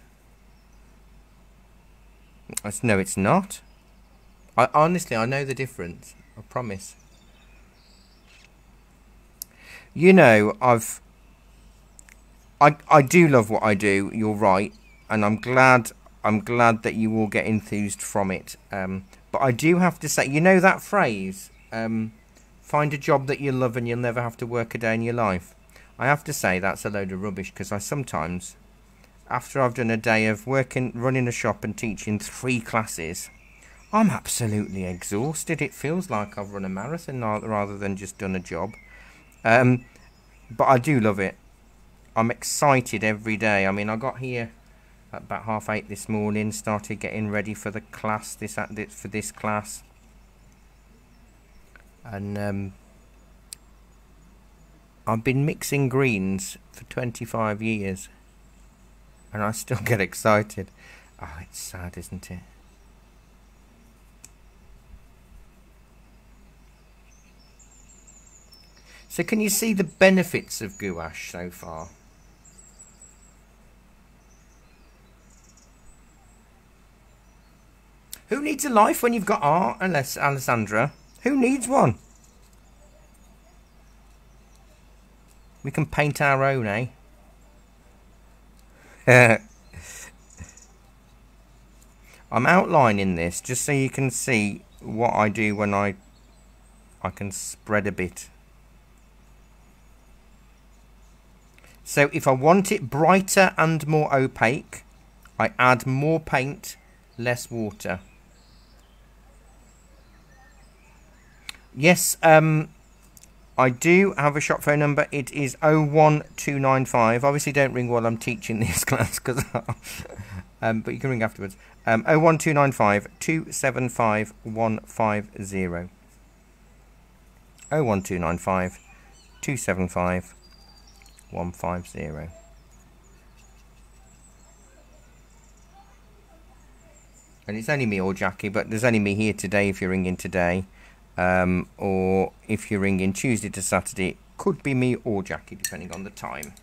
No, it's not. I honestly, I know the difference. I promise. You know, I've I I do love what I do. You're right, and I'm glad I'm glad that you all get enthused from it. Um, but I do have to say, you know that phrase, um, find a job that you love and you'll never have to work a day in your life. I have to say that's a load of rubbish because I sometimes, after I've done a day of working, running a shop and teaching three classes, I'm absolutely exhausted. It feels like I've run a marathon rather than just done a job. Um, but I do love it. I'm excited every day. I mean, I got here at about half eight this morning, started getting ready for the class, this for this class. And um, I've been mixing greens for 25 years. And I still *laughs* get excited. Oh, it's sad, isn't it? So can you see the benefits of gouache so far? Who needs a life when you've got art, unless Alessandra? Who needs one? We can paint our own, eh? *laughs* I'm outlining this just so you can see what I do when I I can spread a bit. So if I want it brighter and more opaque, I add more paint, less water. Yes, um, I do have a shop phone number. It is 01295. Obviously, don't ring while I'm teaching *laughs* this class, because, *laughs* um, but you can ring afterwards. Um, 01295 275 150. 01295 275 150. And it's only me or Jackie, but there's only me here today if you're ringing today um, or if you're ringing Tuesday to Saturday, could be me or Jackie, depending on the time.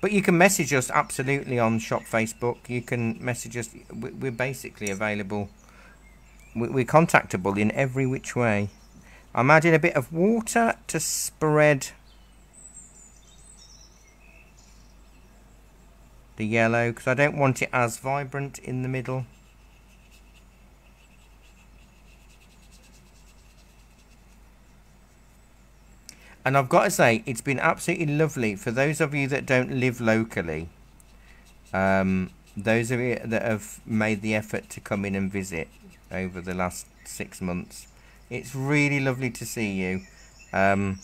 But you can message us absolutely on Shop Facebook. You can message us. We're basically available. We're contactable in every which way. I'm adding a bit of water to spread the yellow because I don't want it as vibrant in the middle. And I've got to say, it's been absolutely lovely for those of you that don't live locally. Um, those of you that have made the effort to come in and visit over the last six months. It's really lovely to see you. Um,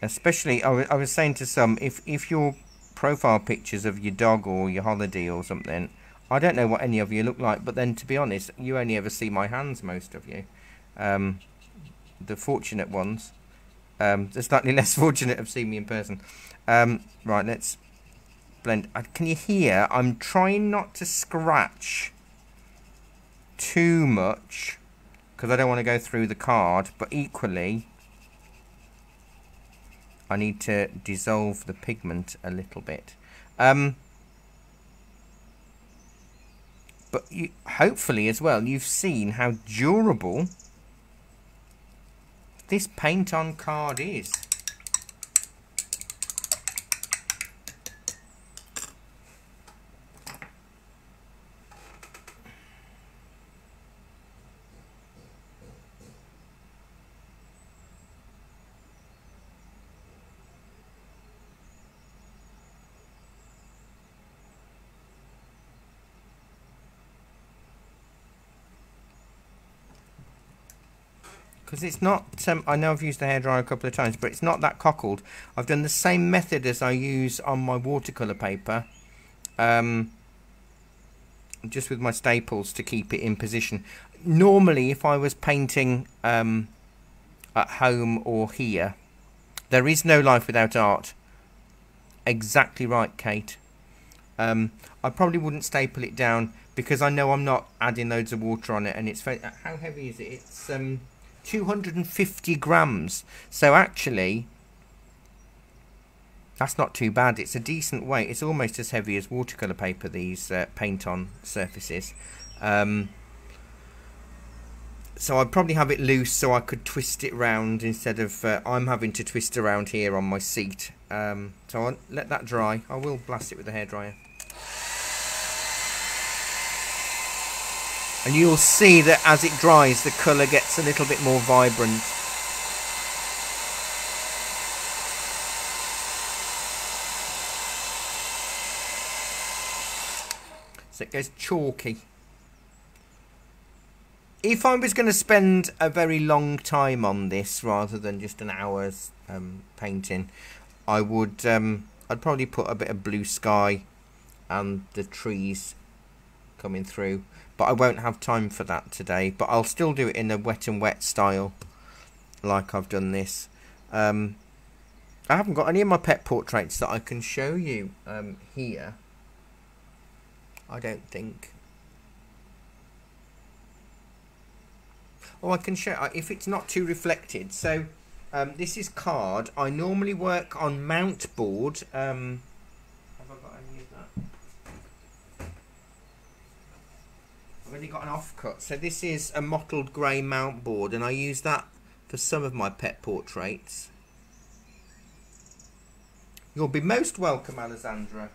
especially, I, I was saying to some, if, if your profile pictures of your dog or your holiday or something, I don't know what any of you look like, but then to be honest, you only ever see my hands, most of you. Um, the fortunate ones. Um, the slightly *laughs* less fortunate have seen me in person. Um, right, let's blend. Uh, can you hear? I'm trying not to scratch too much because I don't want to go through the card, but equally I need to dissolve the pigment a little bit. Um, but you, hopefully as well, you've seen how durable this paint on card is. Because it's not um, I know I've used the hairdryer a couple of times but it's not that cockled. I've done the same method as I use on my watercolour paper um, just with my staples to keep it in position. Normally if I was painting um, at home or here there is no life without art. Exactly right Kate. Um, I probably wouldn't staple it down because I know I'm not adding loads of water on it and it's how heavy is it? It's um 250 grams. So actually, that's not too bad. It's a decent weight. It's almost as heavy as watercolour paper, these uh, paint-on surfaces. Um, so I'd probably have it loose so I could twist it round instead of uh, I'm having to twist around here on my seat. Um, so I'll let that dry. I will blast it with the hairdryer. And you'll see that as it dries the colour gets a little bit more vibrant. So it goes chalky. If I was going to spend a very long time on this rather than just an hour's um, painting I would um, I'd probably put a bit of blue sky and the trees coming through but I won't have time for that today but I'll still do it in a wet and wet style like I've done this. Um, I haven't got any of my pet portraits that I can show you um, here. I don't think. Oh I can show if it's not too reflected. So um, this is card. I normally work on mount board um, I've only got an offcut. So this is a mottled grey mount board and I use that for some of my pet portraits. You'll be most welcome, Alessandra.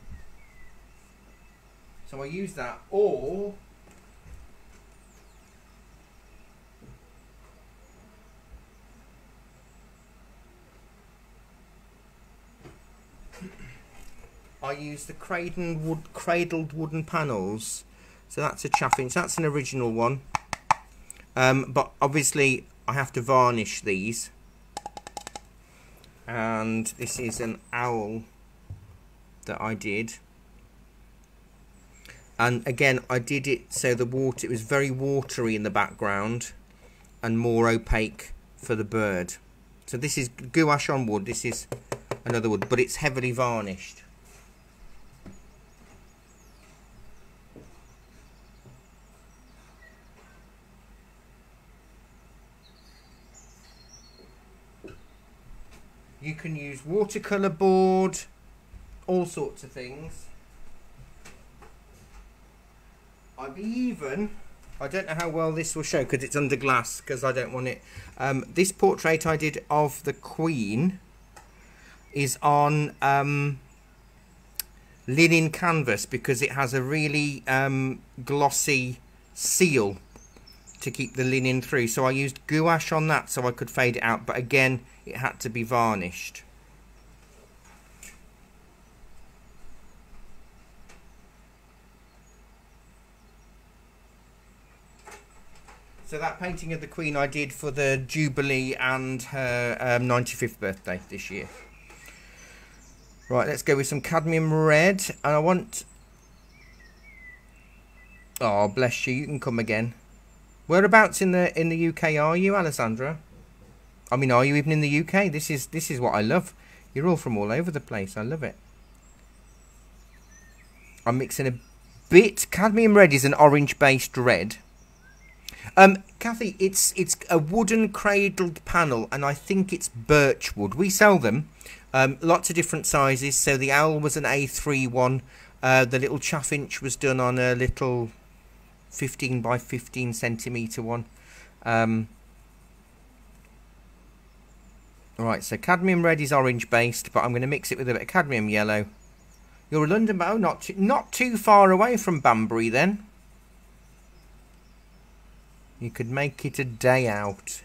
So I use that or I use the cradled, wood, cradled wooden panels so that's a chaffinch. That's an original one. Um, but obviously I have to varnish these. And this is an owl that I did. And again, I did it so the water, it was very watery in the background and more opaque for the bird. So this is gouache on wood. This is another wood, but it's heavily varnished. You can use watercolour board, all sorts of things. I've even, I don't know how well this will show because it's under glass because I don't want it. Um, this portrait I did of the Queen is on um, linen canvas because it has a really um, glossy seal to keep the linen through. So I used gouache on that so I could fade it out. But again, it had to be varnished. So that painting of the Queen I did for the Jubilee and her um, 95th birthday this year. Right, let's go with some cadmium red. And I want... Oh, bless you. You can come again. Whereabouts in the in the UK are you, Alessandra? I mean, are you even in the UK? This is this is what I love. You're all from all over the place. I love it. I'm mixing a bit. Cadmium red is an orange-based red. Um, Kathy, it's it's a wooden cradled panel, and I think it's birch wood. We sell them, um, lots of different sizes. So the owl was an A3 one. Uh, the little chaffinch was done on a little 15 by 15 centimeter one. Um, right, so cadmium red is orange based, but I'm going to mix it with a bit of cadmium yellow. You're a London bow, not too, not too far away from Banbury then. You could make it a day out.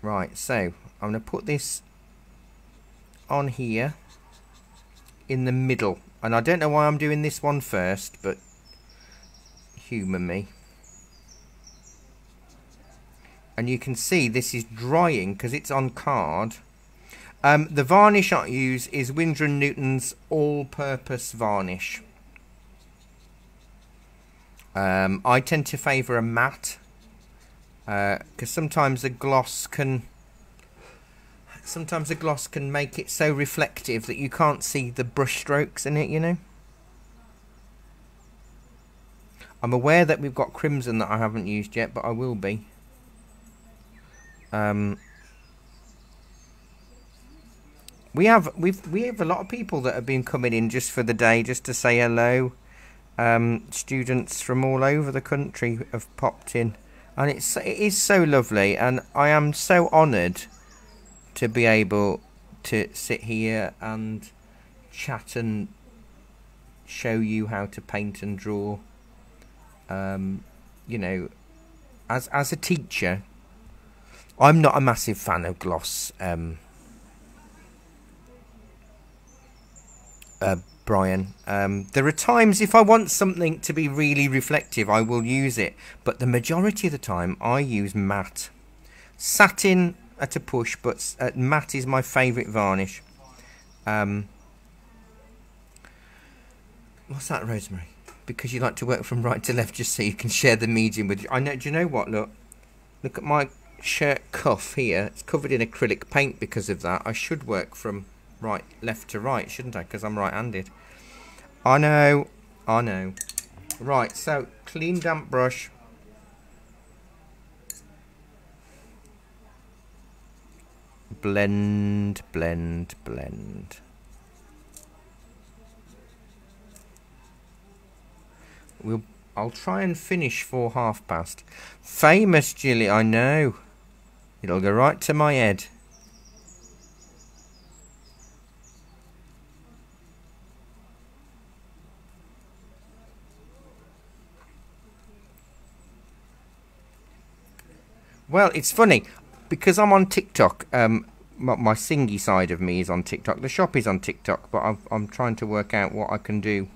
Right, so I'm going to put this on here in the middle. And I don't know why I'm doing this one first, but humour me. And you can see this is drying because it's on card. Um, the varnish I use is Winsor & Newton's all-purpose varnish. Um, I tend to favour a matte because uh, sometimes the gloss can sometimes the gloss can make it so reflective that you can't see the brush strokes in it, you know. I'm aware that we've got crimson that I haven't used yet, but I will be. Um, we have we've we have a lot of people that have been coming in just for the day, just to say hello. Um, students from all over the country have popped in, and it's it is so lovely, and I am so honoured to be able to sit here and chat and show you how to paint and draw. Um, you know, as as a teacher, I'm not a massive fan of gloss. Um, uh, Brian. Um, there are times if I want something to be really reflective, I will use it, but the majority of the time I use matte. Satin at a push, but uh, matte is my favourite varnish. Um, what's that, Rosemary? Because you like to work from right to left just so you can share the medium with you. I know. Do you know what? Look, look at my shirt cuff here. It's covered in acrylic paint because of that. I should work from right left to right, shouldn't I? Because I'm right-handed. I know, I know. Right, so clean damp brush. Blend, blend, blend. We'll, I'll try and finish for half past. Famous, Jilly, I know. It'll go right to my head. Well, it's funny because I'm on TikTok. Um, my, my singy side of me is on TikTok. The shop is on TikTok, but I'm I'm trying to work out what I can do.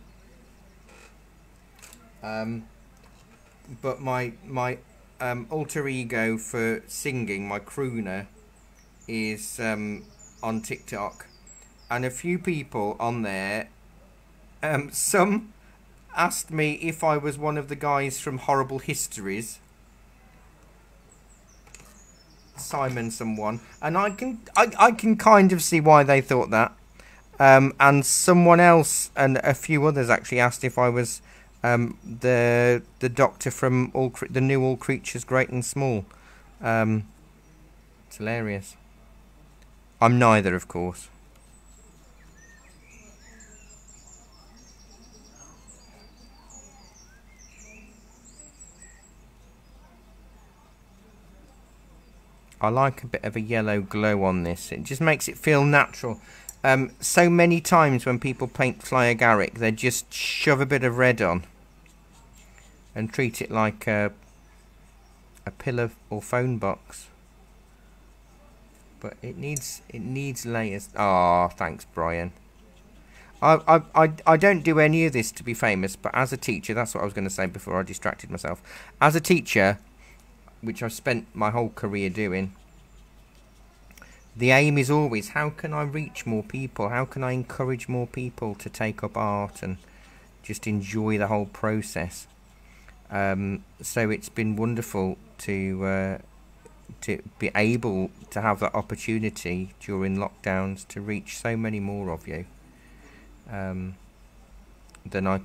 Um, but my my um, alter ego for singing, my crooner, is um, on TikTok, and a few people on there. Um, *laughs* some asked me if I was one of the guys from Horrible Histories Simon someone, and I can I, I can kind of see why they thought that. Um, and someone else and a few others actually asked if I was um, the the doctor from all the new All Creatures Great and Small. Um, it's hilarious. I'm neither, of course. I like a bit of a yellow glow on this. It just makes it feel natural. Um, so many times when people paint Fly Agaric, they just shove a bit of red on and treat it like a, a pillar or phone box. But it needs it needs layers. Ah, oh, thanks, Brian. I, I, I, I don't do any of this to be famous, but as a teacher, that's what I was going to say before I distracted myself. As a teacher, which I've spent my whole career doing. The aim is always how can I reach more people? How can I encourage more people to take up art and just enjoy the whole process? Um, so it's been wonderful to uh, to be able to have that opportunity during lockdowns to reach so many more of you um, than I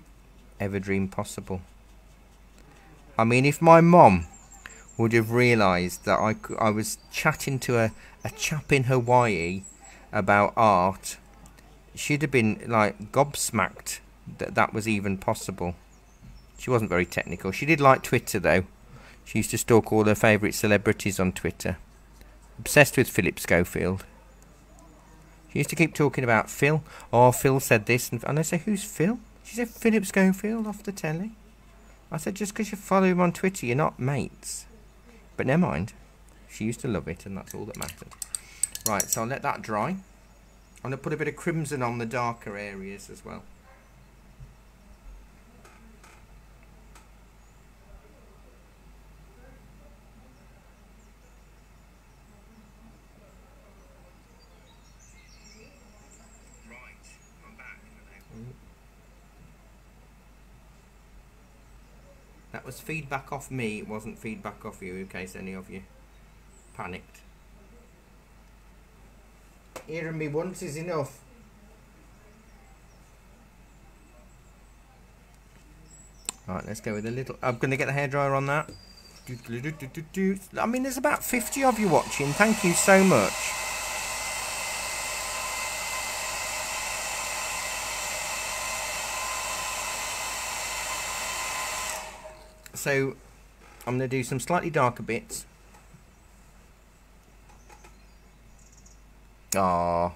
ever dreamed possible. I mean, if my mom would have realised that I, I was chatting to a, a chap in Hawaii about art, she'd have been like gobsmacked that that was even possible. She wasn't very technical. She did like Twitter though. She used to stalk all her favourite celebrities on Twitter. Obsessed with Philip Schofield. She used to keep talking about Phil. Oh, Phil said this. And, and I said, who's Phil? She said, Philip Schofield off the telly. I said, just because you follow him on Twitter, you're not mates. But never mind. She used to love it, and that's all that mattered. Right, so I'll let that dry. I'm going to put a bit of crimson on the darker areas as well. Feedback off me, it wasn't feedback off you in case any of you panicked. Hearing me once is enough. Alright, let's go with a little. I'm going to get the hairdryer on that. I mean, there's about 50 of you watching. Thank you so much. So, I'm going to do some slightly darker bits. Ah.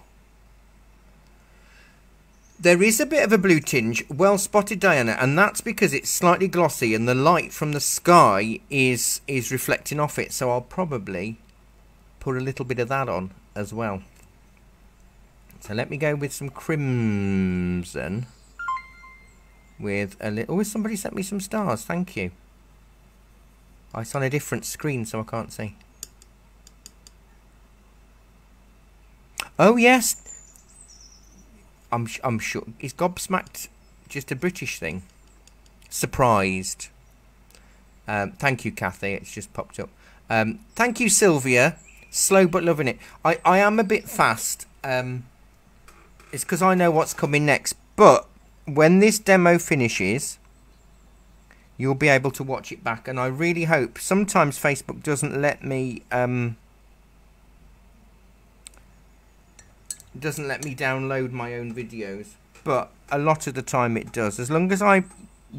There is a bit of a blue tinge, well spotted Diana, and that's because it's slightly glossy and the light from the sky is is reflecting off it. So I'll probably put a little bit of that on as well. So let me go with some crimson with a little... Oh, somebody sent me some stars. Thank you. Oh, it's on a different screen, so I can't see. Oh yes, I'm I'm sure is gobsmacked just a British thing. Surprised. Um, thank you, Kathy. It's just popped up. Um, thank you, Sylvia. Slow but loving it. I I am a bit fast. Um, it's because I know what's coming next. But when this demo finishes, you'll be able to watch it back. And I really hope. Sometimes Facebook doesn't let me. Um, doesn't let me download my own videos, but a lot of the time it does. As long as I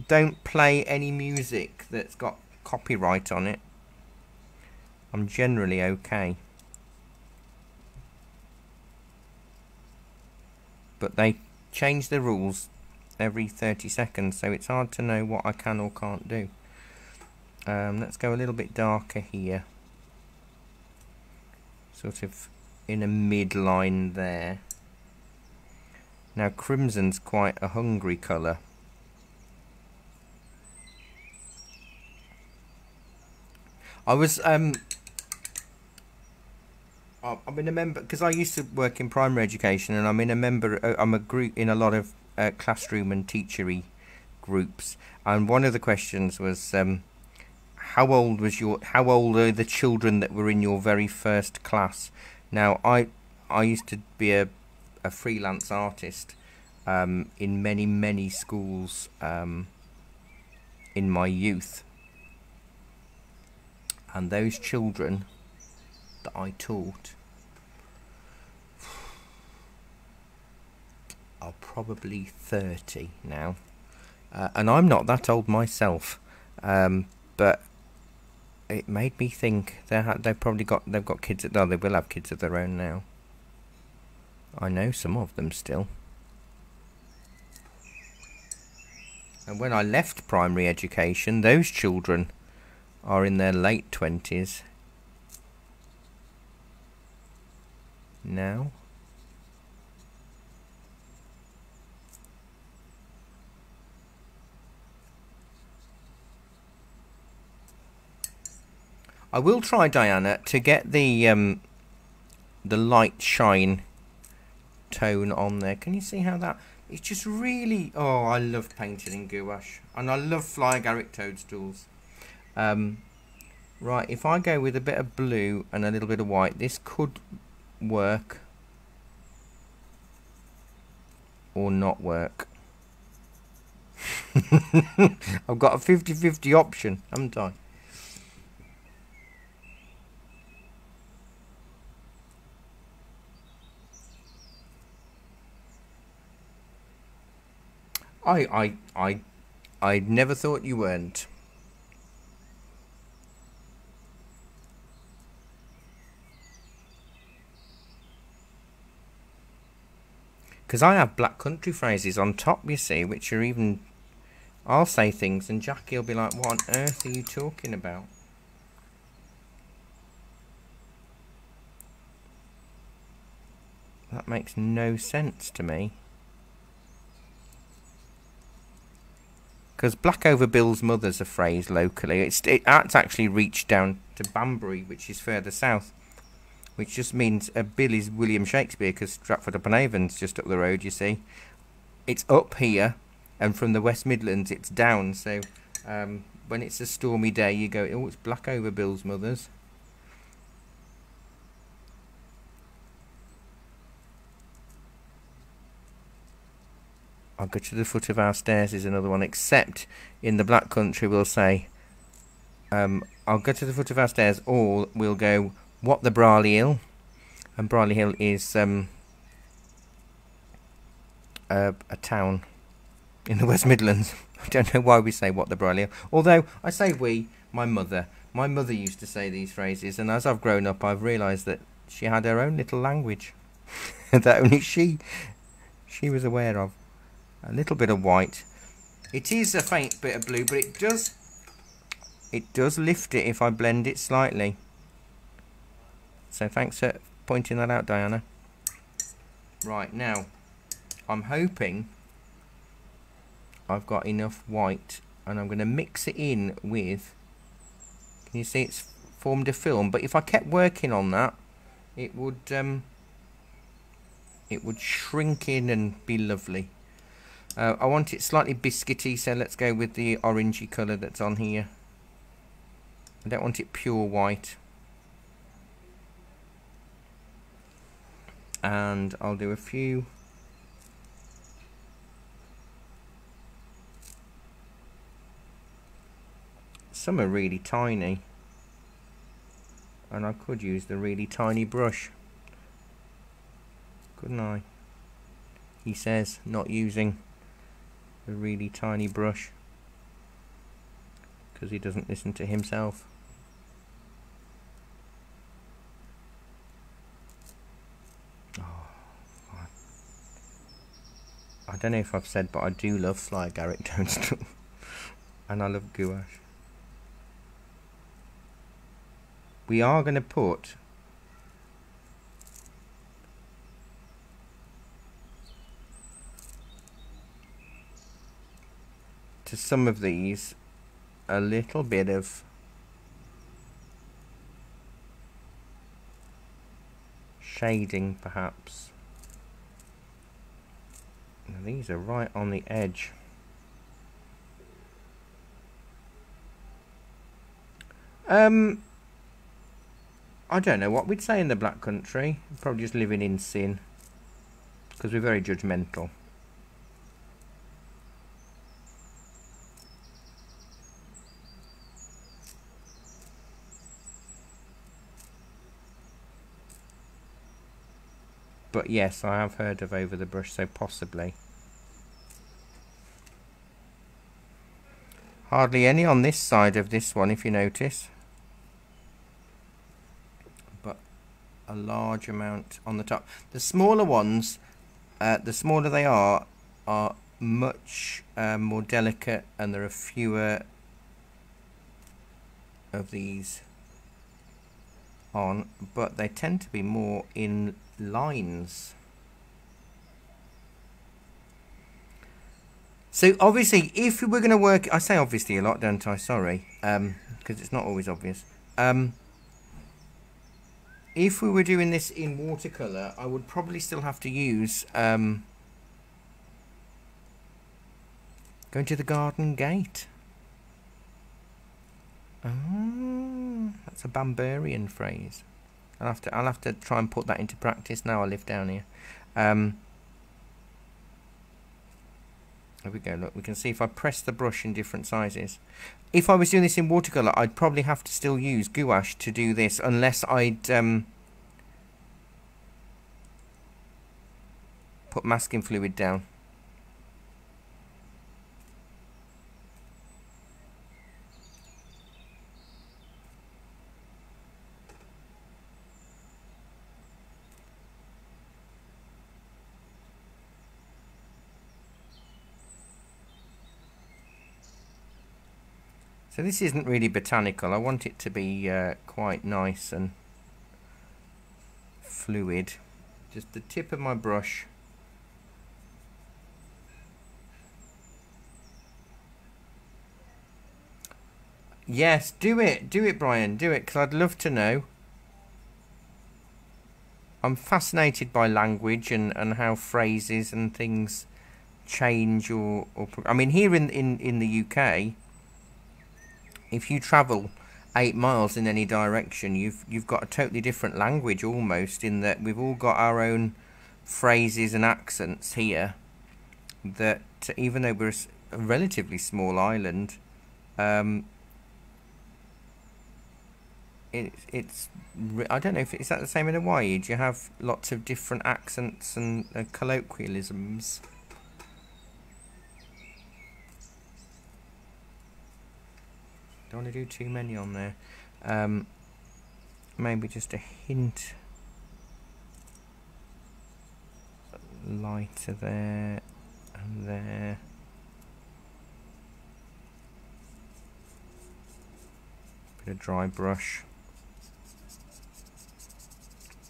don't play any music that's got copyright on it, I'm generally okay. But they change the rules every 30 seconds, so it's hard to know what I can or can't do. Um, let's go a little bit darker here. Sort of in a midline there. Now crimson's quite a hungry colour. I was um I'm in a member because I used to work in primary education and I'm in a member uh, I'm a group in a lot of uh, classroom and teachery groups and one of the questions was um, how old was your how old are the children that were in your very first class now, I I used to be a, a freelance artist um, in many, many schools um, in my youth. And those children that I taught are probably 30 now. Uh, and I'm not that old myself. Um, but it made me think they they've probably got they've got kids. No, they will have kids of their own now. I know some of them still. And when I left primary education, those children are in their late twenties now. I will try, Diana, to get the um, the light shine tone on there. Can you see how that... It's just really... Oh, I love painting in gouache. And I love fly agaric toadstools. Um, right, if I go with a bit of blue and a little bit of white, this could work. Or not work. *laughs* I've got a 50-50 option, haven't I? I I I I never thought you weren't. Because I have black country phrases on top, you see, which are even... I'll say things and Jackie will be like, what on earth are you talking about? That makes no sense to me. Because Black over Bill's mother's a phrase locally. It's, it, it's actually reached down to Banbury, which is further south. Which just means uh, Bill is William Shakespeare, because Stratford upon Avon's just up the road, you see. It's up here, and from the West Midlands it's down. So um, when it's a stormy day, you go, oh, it's Black over Bill's mother's. I'll go to the foot of our stairs is another one, except in the Black Country we'll say, um, I'll go to the foot of our stairs, or we'll go, what the Brierley Hill, and Brierley Hill is um, a, a town in the West Midlands. *laughs* I don't know why we say what the Brierley Hill, although I say we, my mother, my mother used to say these phrases, and as I've grown up I've realised that she had her own little language *laughs* that only she she was aware of a little bit of white. It is a faint bit of blue but it does it does lift it if I blend it slightly. So thanks for pointing that out Diana. Right now I'm hoping I've got enough white and I'm going to mix it in with can you see it's formed a film? But if I kept working on that it would um, it would shrink in and be lovely uh, I want it slightly biscuity, so let's go with the orangey colour that's on here. I don't want it pure white. And I'll do a few. Some are really tiny. And I could use the really tiny brush. Couldn't I? He says not using a really tiny brush because he doesn't listen to himself. Oh, I don't know if I've said, but I do love Fly Agaric Toadstool. *laughs* and I love gouache. We are going to put some of these a little bit of shading perhaps. Now these are right on the edge. Um, I don't know what we'd say in the Black Country. Probably just living in sin. Because we're very judgmental. But yes, I have heard of Over the Brush, so possibly. Hardly any on this side of this one, if you notice. But a large amount on the top. The smaller ones, uh, the smaller they are, are much uh, more delicate and there are fewer of these on, but they tend to be more in lines. So obviously, if we were going to work, I say obviously a lot, don't I? Sorry, because um, it's not always obvious. Um, if we were doing this in watercolour, I would probably still have to use um, going to the garden gate. Oh, that's a Bamburian phrase. I'll have to I'll have to try and put that into practice now I live down here. Um, There we go, look, we can see if I press the brush in different sizes. If I was doing this in watercolour, I'd probably have to still use gouache to do this, unless I'd um, put masking fluid down. So this isn't really botanical. I want it to be uh, quite nice and fluid. Just the tip of my brush. Yes, do it. Do it, Brian. Do it, because I'd love to know. I'm fascinated by language and, and how phrases and things change or, or I mean here in, in, in the UK if you travel eight miles in any direction, you've you've got a totally different language almost. In that we've all got our own phrases and accents here. That even though we're a relatively small island, um, it, it's I don't know if is that the same in Hawaii. Do you have lots of different accents and uh, colloquialisms? Don't want to do too many on there. Um, maybe just a hint lighter there and there. Bit of dry brush.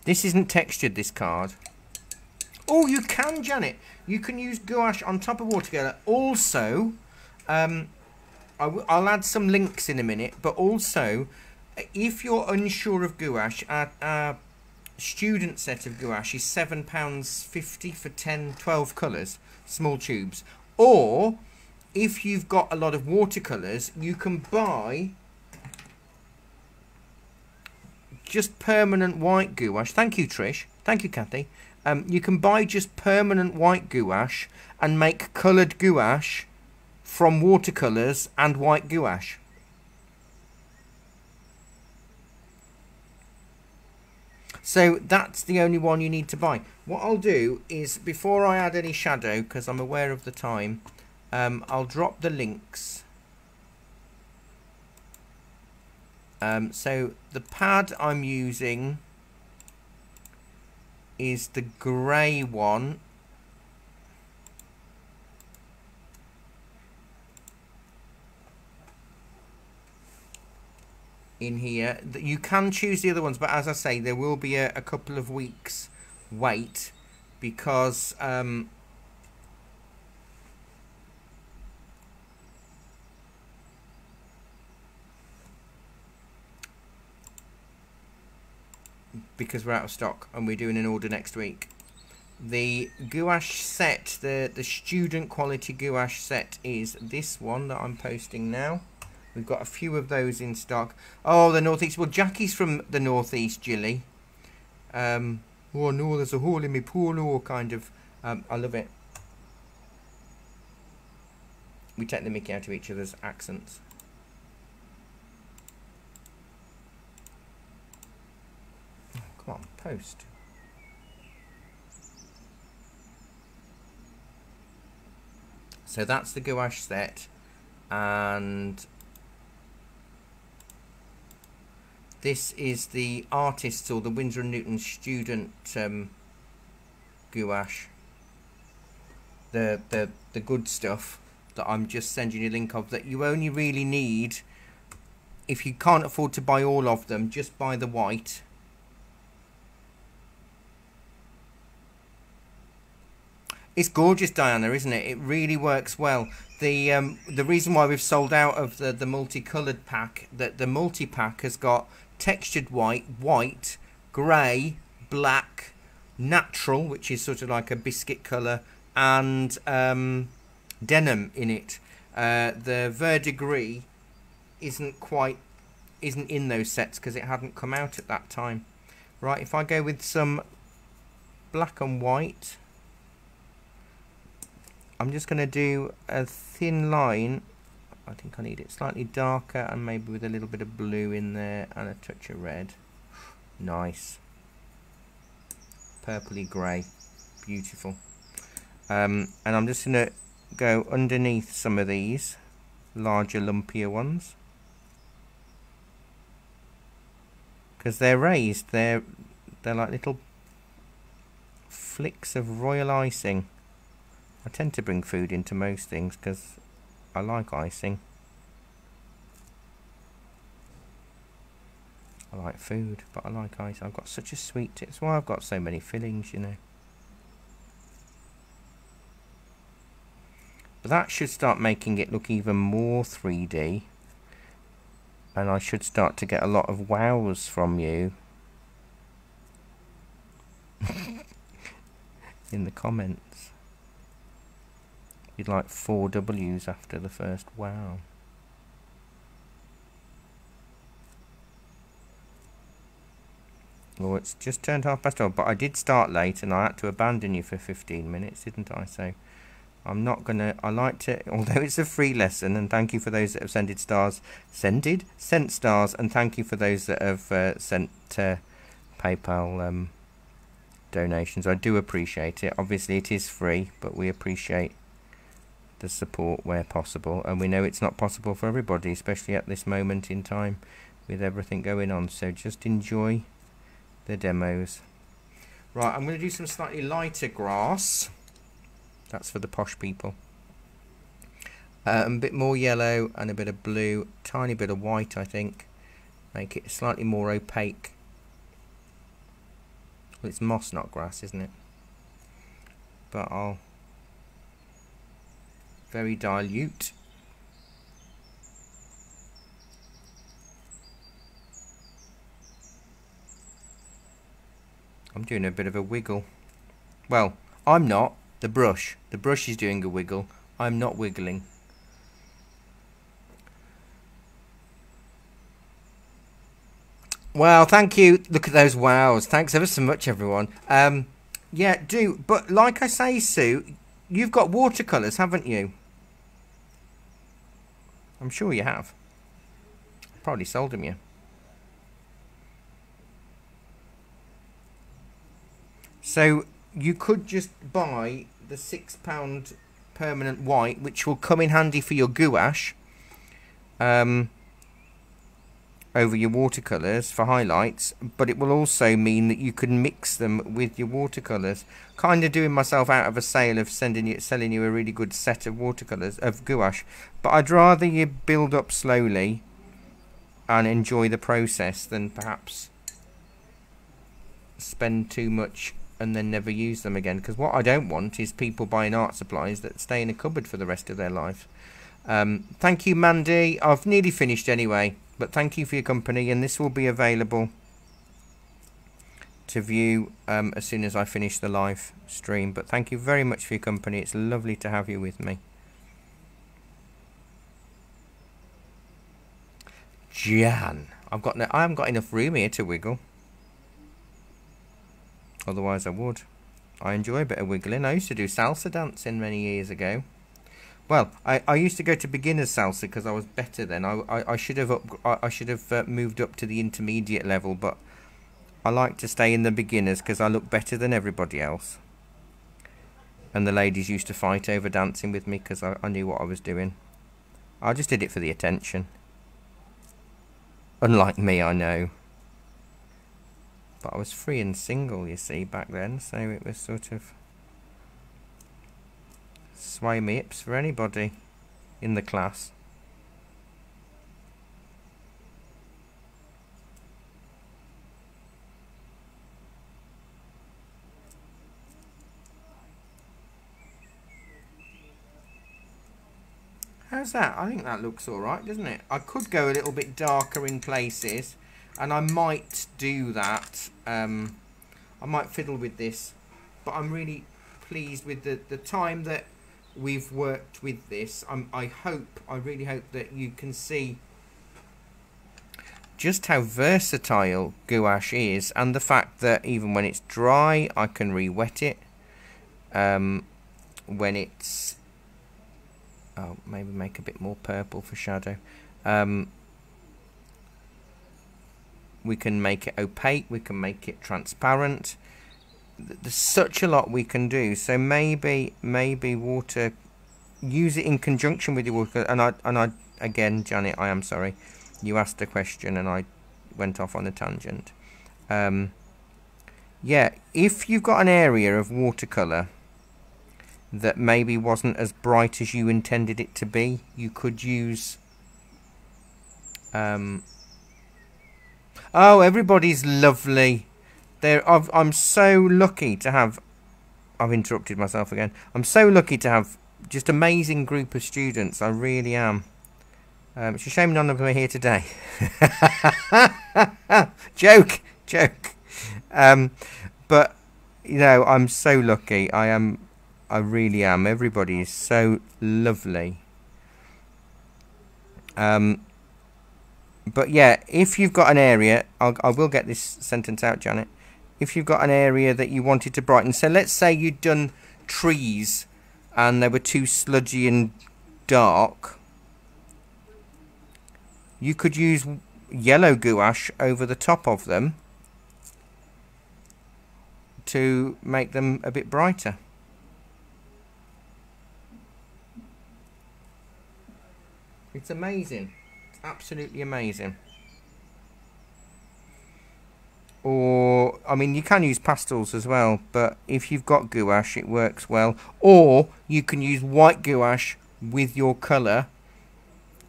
This isn't textured, this card. Oh, you can, Janet. You can use gouache on top of watercolor. Also, um, i w- I'll add some links in a minute, but also, if you're unsure of gouache, our, our student set of gouache is £7.50 for 10, 12 colours, small tubes. Or, if you've got a lot of watercolours, you can buy just permanent white gouache. Thank you, Trish. Thank you, Kathy. Um, you can buy just permanent white gouache and make coloured gouache from watercolours and white gouache. So that's the only one you need to buy. What I'll do is, before I add any shadow, because I'm aware of the time, um, I'll drop the links. Um, so the pad I'm using is the grey one in here. You can choose the other ones, but as I say, there will be a, a couple of weeks wait because um, because we're out of stock and we're doing an order next week. The gouache set, the, the student quality gouache set is this one that I'm posting now. We've got a few of those in stock. Oh, the northeast. Well, Jackie's from the northeast, Jilly. Um, oh no, there's a hole in my pool. Oh, kind of. Um, I love it. We take the mickey out of each other's accents. Oh, come on, post. So that's the gouache set and This is the artist's or the Winsor & Newton student um, gouache. The, the, the good stuff that I'm just sending you a link of that you only really need if you can't afford to buy all of them just buy the white. It's gorgeous Diana isn't it? It really works well. The um, the reason why we've sold out of the the multicolored pack that the multi pack has got textured white, white, grey, black, natural, which is sort of like a biscuit colour, and um, denim in it. Uh, the verdigris isn't quite isn't in those sets because it hadn't come out at that time. Right, if I go with some black and white, I'm just going to do a thin line. I think I need it slightly darker and maybe with a little bit of blue in there and a touch of red. Nice. Purpley grey. Beautiful. Um, and I'm just going to go underneath some of these larger lumpier ones because they're raised they're they're like little flicks of royal icing I tend to bring food into most things because I like icing I like food but I like ice I've got such a sweet it's why I've got so many fillings you know But that should start making it look even more 3D. And I should start to get a lot of wows from you. *laughs* in the comments. You'd like four W's after the first wow. Well, it's just turned half past 12, but I did start late and I had to abandon you for 15 minutes, didn't I? So I'm not gonna. I like to, *laughs* although it's a free lesson, and thank you for those that have sended stars, sended, sent stars, and thank you for those that have uh, sent uh, PayPal um, donations. I do appreciate it. Obviously, it is free, but we appreciate the support where possible, and we know it's not possible for everybody, especially at this moment in time with everything going on. So just enjoy the demos. Right, I'm going to do some slightly lighter grass. That's for the posh people. Um, a bit more yellow and a bit of blue, tiny bit of white I think. Make it slightly more opaque. Well, it's moss, not grass, isn't it? But I'll very dilute. I'm doing a bit of a wiggle. Well, I'm not. The brush. The brush is doing a wiggle. I'm not wiggling. Well, thank you. Look at those wows. Thanks ever so much, everyone. Um, yeah, do. But like I say, Sue, you've got watercolours, haven't you? I'm sure you have. Probably sold them you. So you could just buy the six pound permanent white, which will come in handy for your gouache um, over your watercolours for highlights, but it will also mean that you can mix them with your watercolours. Kind of doing myself out of a sale of sending you, selling you a really good set of watercolours, of gouache, but I'd rather you build up slowly and enjoy the process than perhaps spend too much and then never use them again. Because what I don't want is people buying art supplies that stay in a cupboard for the rest of their life. Um, thank you, Mandy. I've nearly finished anyway, but thank you for your company, and this will be available to view um, as soon as I finish the live stream. But thank you very much for your company. It's lovely to have you with me. Jan, I've got no, I haven't got enough room here to wiggle. Otherwise I would. I enjoy a bit of wiggling. I used to do salsa dancing many years ago. Well, I, I used to go to beginners salsa because I was better then. I, I, I should have up, I, I should have uh, moved up to the intermediate level, but I like to stay in the beginners because I look better than everybody else. And the ladies used to fight over dancing with me because I, I knew what I was doing. I just did it for the attention. Unlike me, I know. But I was free and single, you see, back then, so it was sort of sway me hips for anybody in the class. How's that? I think that looks alright, doesn't it? I could go a little bit darker in places and I might do that. Um, I might fiddle with this, but I'm really pleased with the, the time that we've worked with this. I hope, I really hope that you can see just how versatile gouache is and the fact that even when it's dry I can re-wet it um, when it's oh, maybe make a bit more purple for shadow. Um, we can make it opaque, we can make it transparent. There's such a lot we can do. So maybe, maybe water, use it in conjunction with your water. And I, and I, again, Janet, I am sorry. You asked a question and I went off on a tangent. Um, yeah, if you've got an area of watercolour that maybe wasn't as bright as you intended it to be, you could use... Um, oh, everybody's lovely. There, I'm so lucky to have... I've interrupted myself again. I'm so lucky to have just amazing group of students. I really am. Um, it's a shame none of them are here today. *laughs* joke, joke. Um, but you know, I'm so lucky. I am I really am. Everybody is so lovely. Um, but yeah, if you've got an area, I'll, I will get this sentence out, Janet. If you've got an area that you wanted to brighten, so let's say you'd done trees and they were too sludgy and dark, you could use yellow gouache over the top of them to make them a bit brighter. It's amazing. It's absolutely amazing. Or, I mean, you can use pastels as well, but if you've got gouache, it works well. Or, you can use white gouache with your colour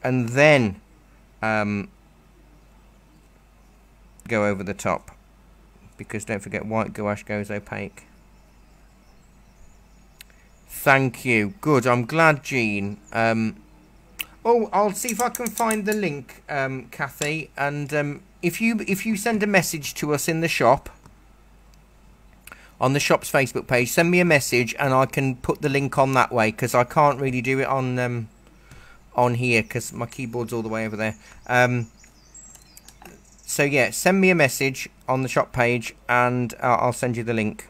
and then um, go over the top. Because don't forget, white gouache goes opaque. Thank you. Good. I'm glad, Jean. Um, Oh, I'll see if I can find the link, um, Kathy. And um, if you if you send a message to us in the shop, on the shop's Facebook page, send me a message and I can put the link on that way because I can't really do it on um, on here because my keyboard's all the way over there. Um, so yeah, send me a message on the shop page and uh, I'll send you the link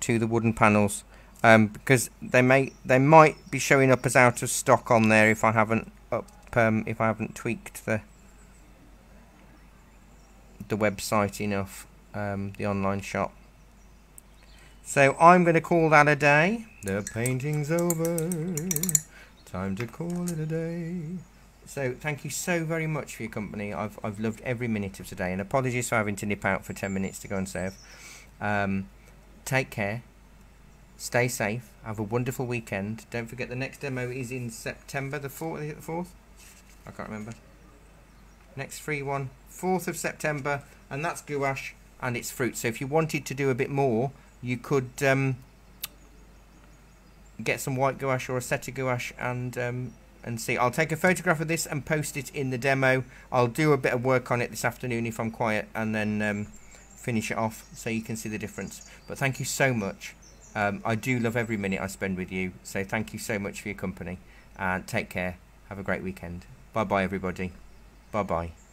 to the wooden panels um, because they may they might be showing up as out of stock on there if I haven't up um, if I haven't tweaked the the website enough um, the online shop so I'm going to call that a day the painting's over time to call it a day so thank you so very much for your company I've, I've loved every minute of today and apologies for having to nip out for 10 minutes to go and serve um, take care Stay safe. Have a wonderful weekend. Don't forget the next demo is in September the 4th. the 4th? I can't remember. Next free one, 4th of September. And that's gouache and it's fruit. So if you wanted to do a bit more, you could um, get some white gouache or a set of gouache and um, and see. I'll take a photograph of this and post it in the demo. I'll do a bit of work on it this afternoon if I'm quiet and then um, finish it off so you can see the difference. But thank you so much. Um, I do love every minute I spend with you, so thank you so much for your company. And take care. Have a great weekend. Bye bye, everybody. Bye bye.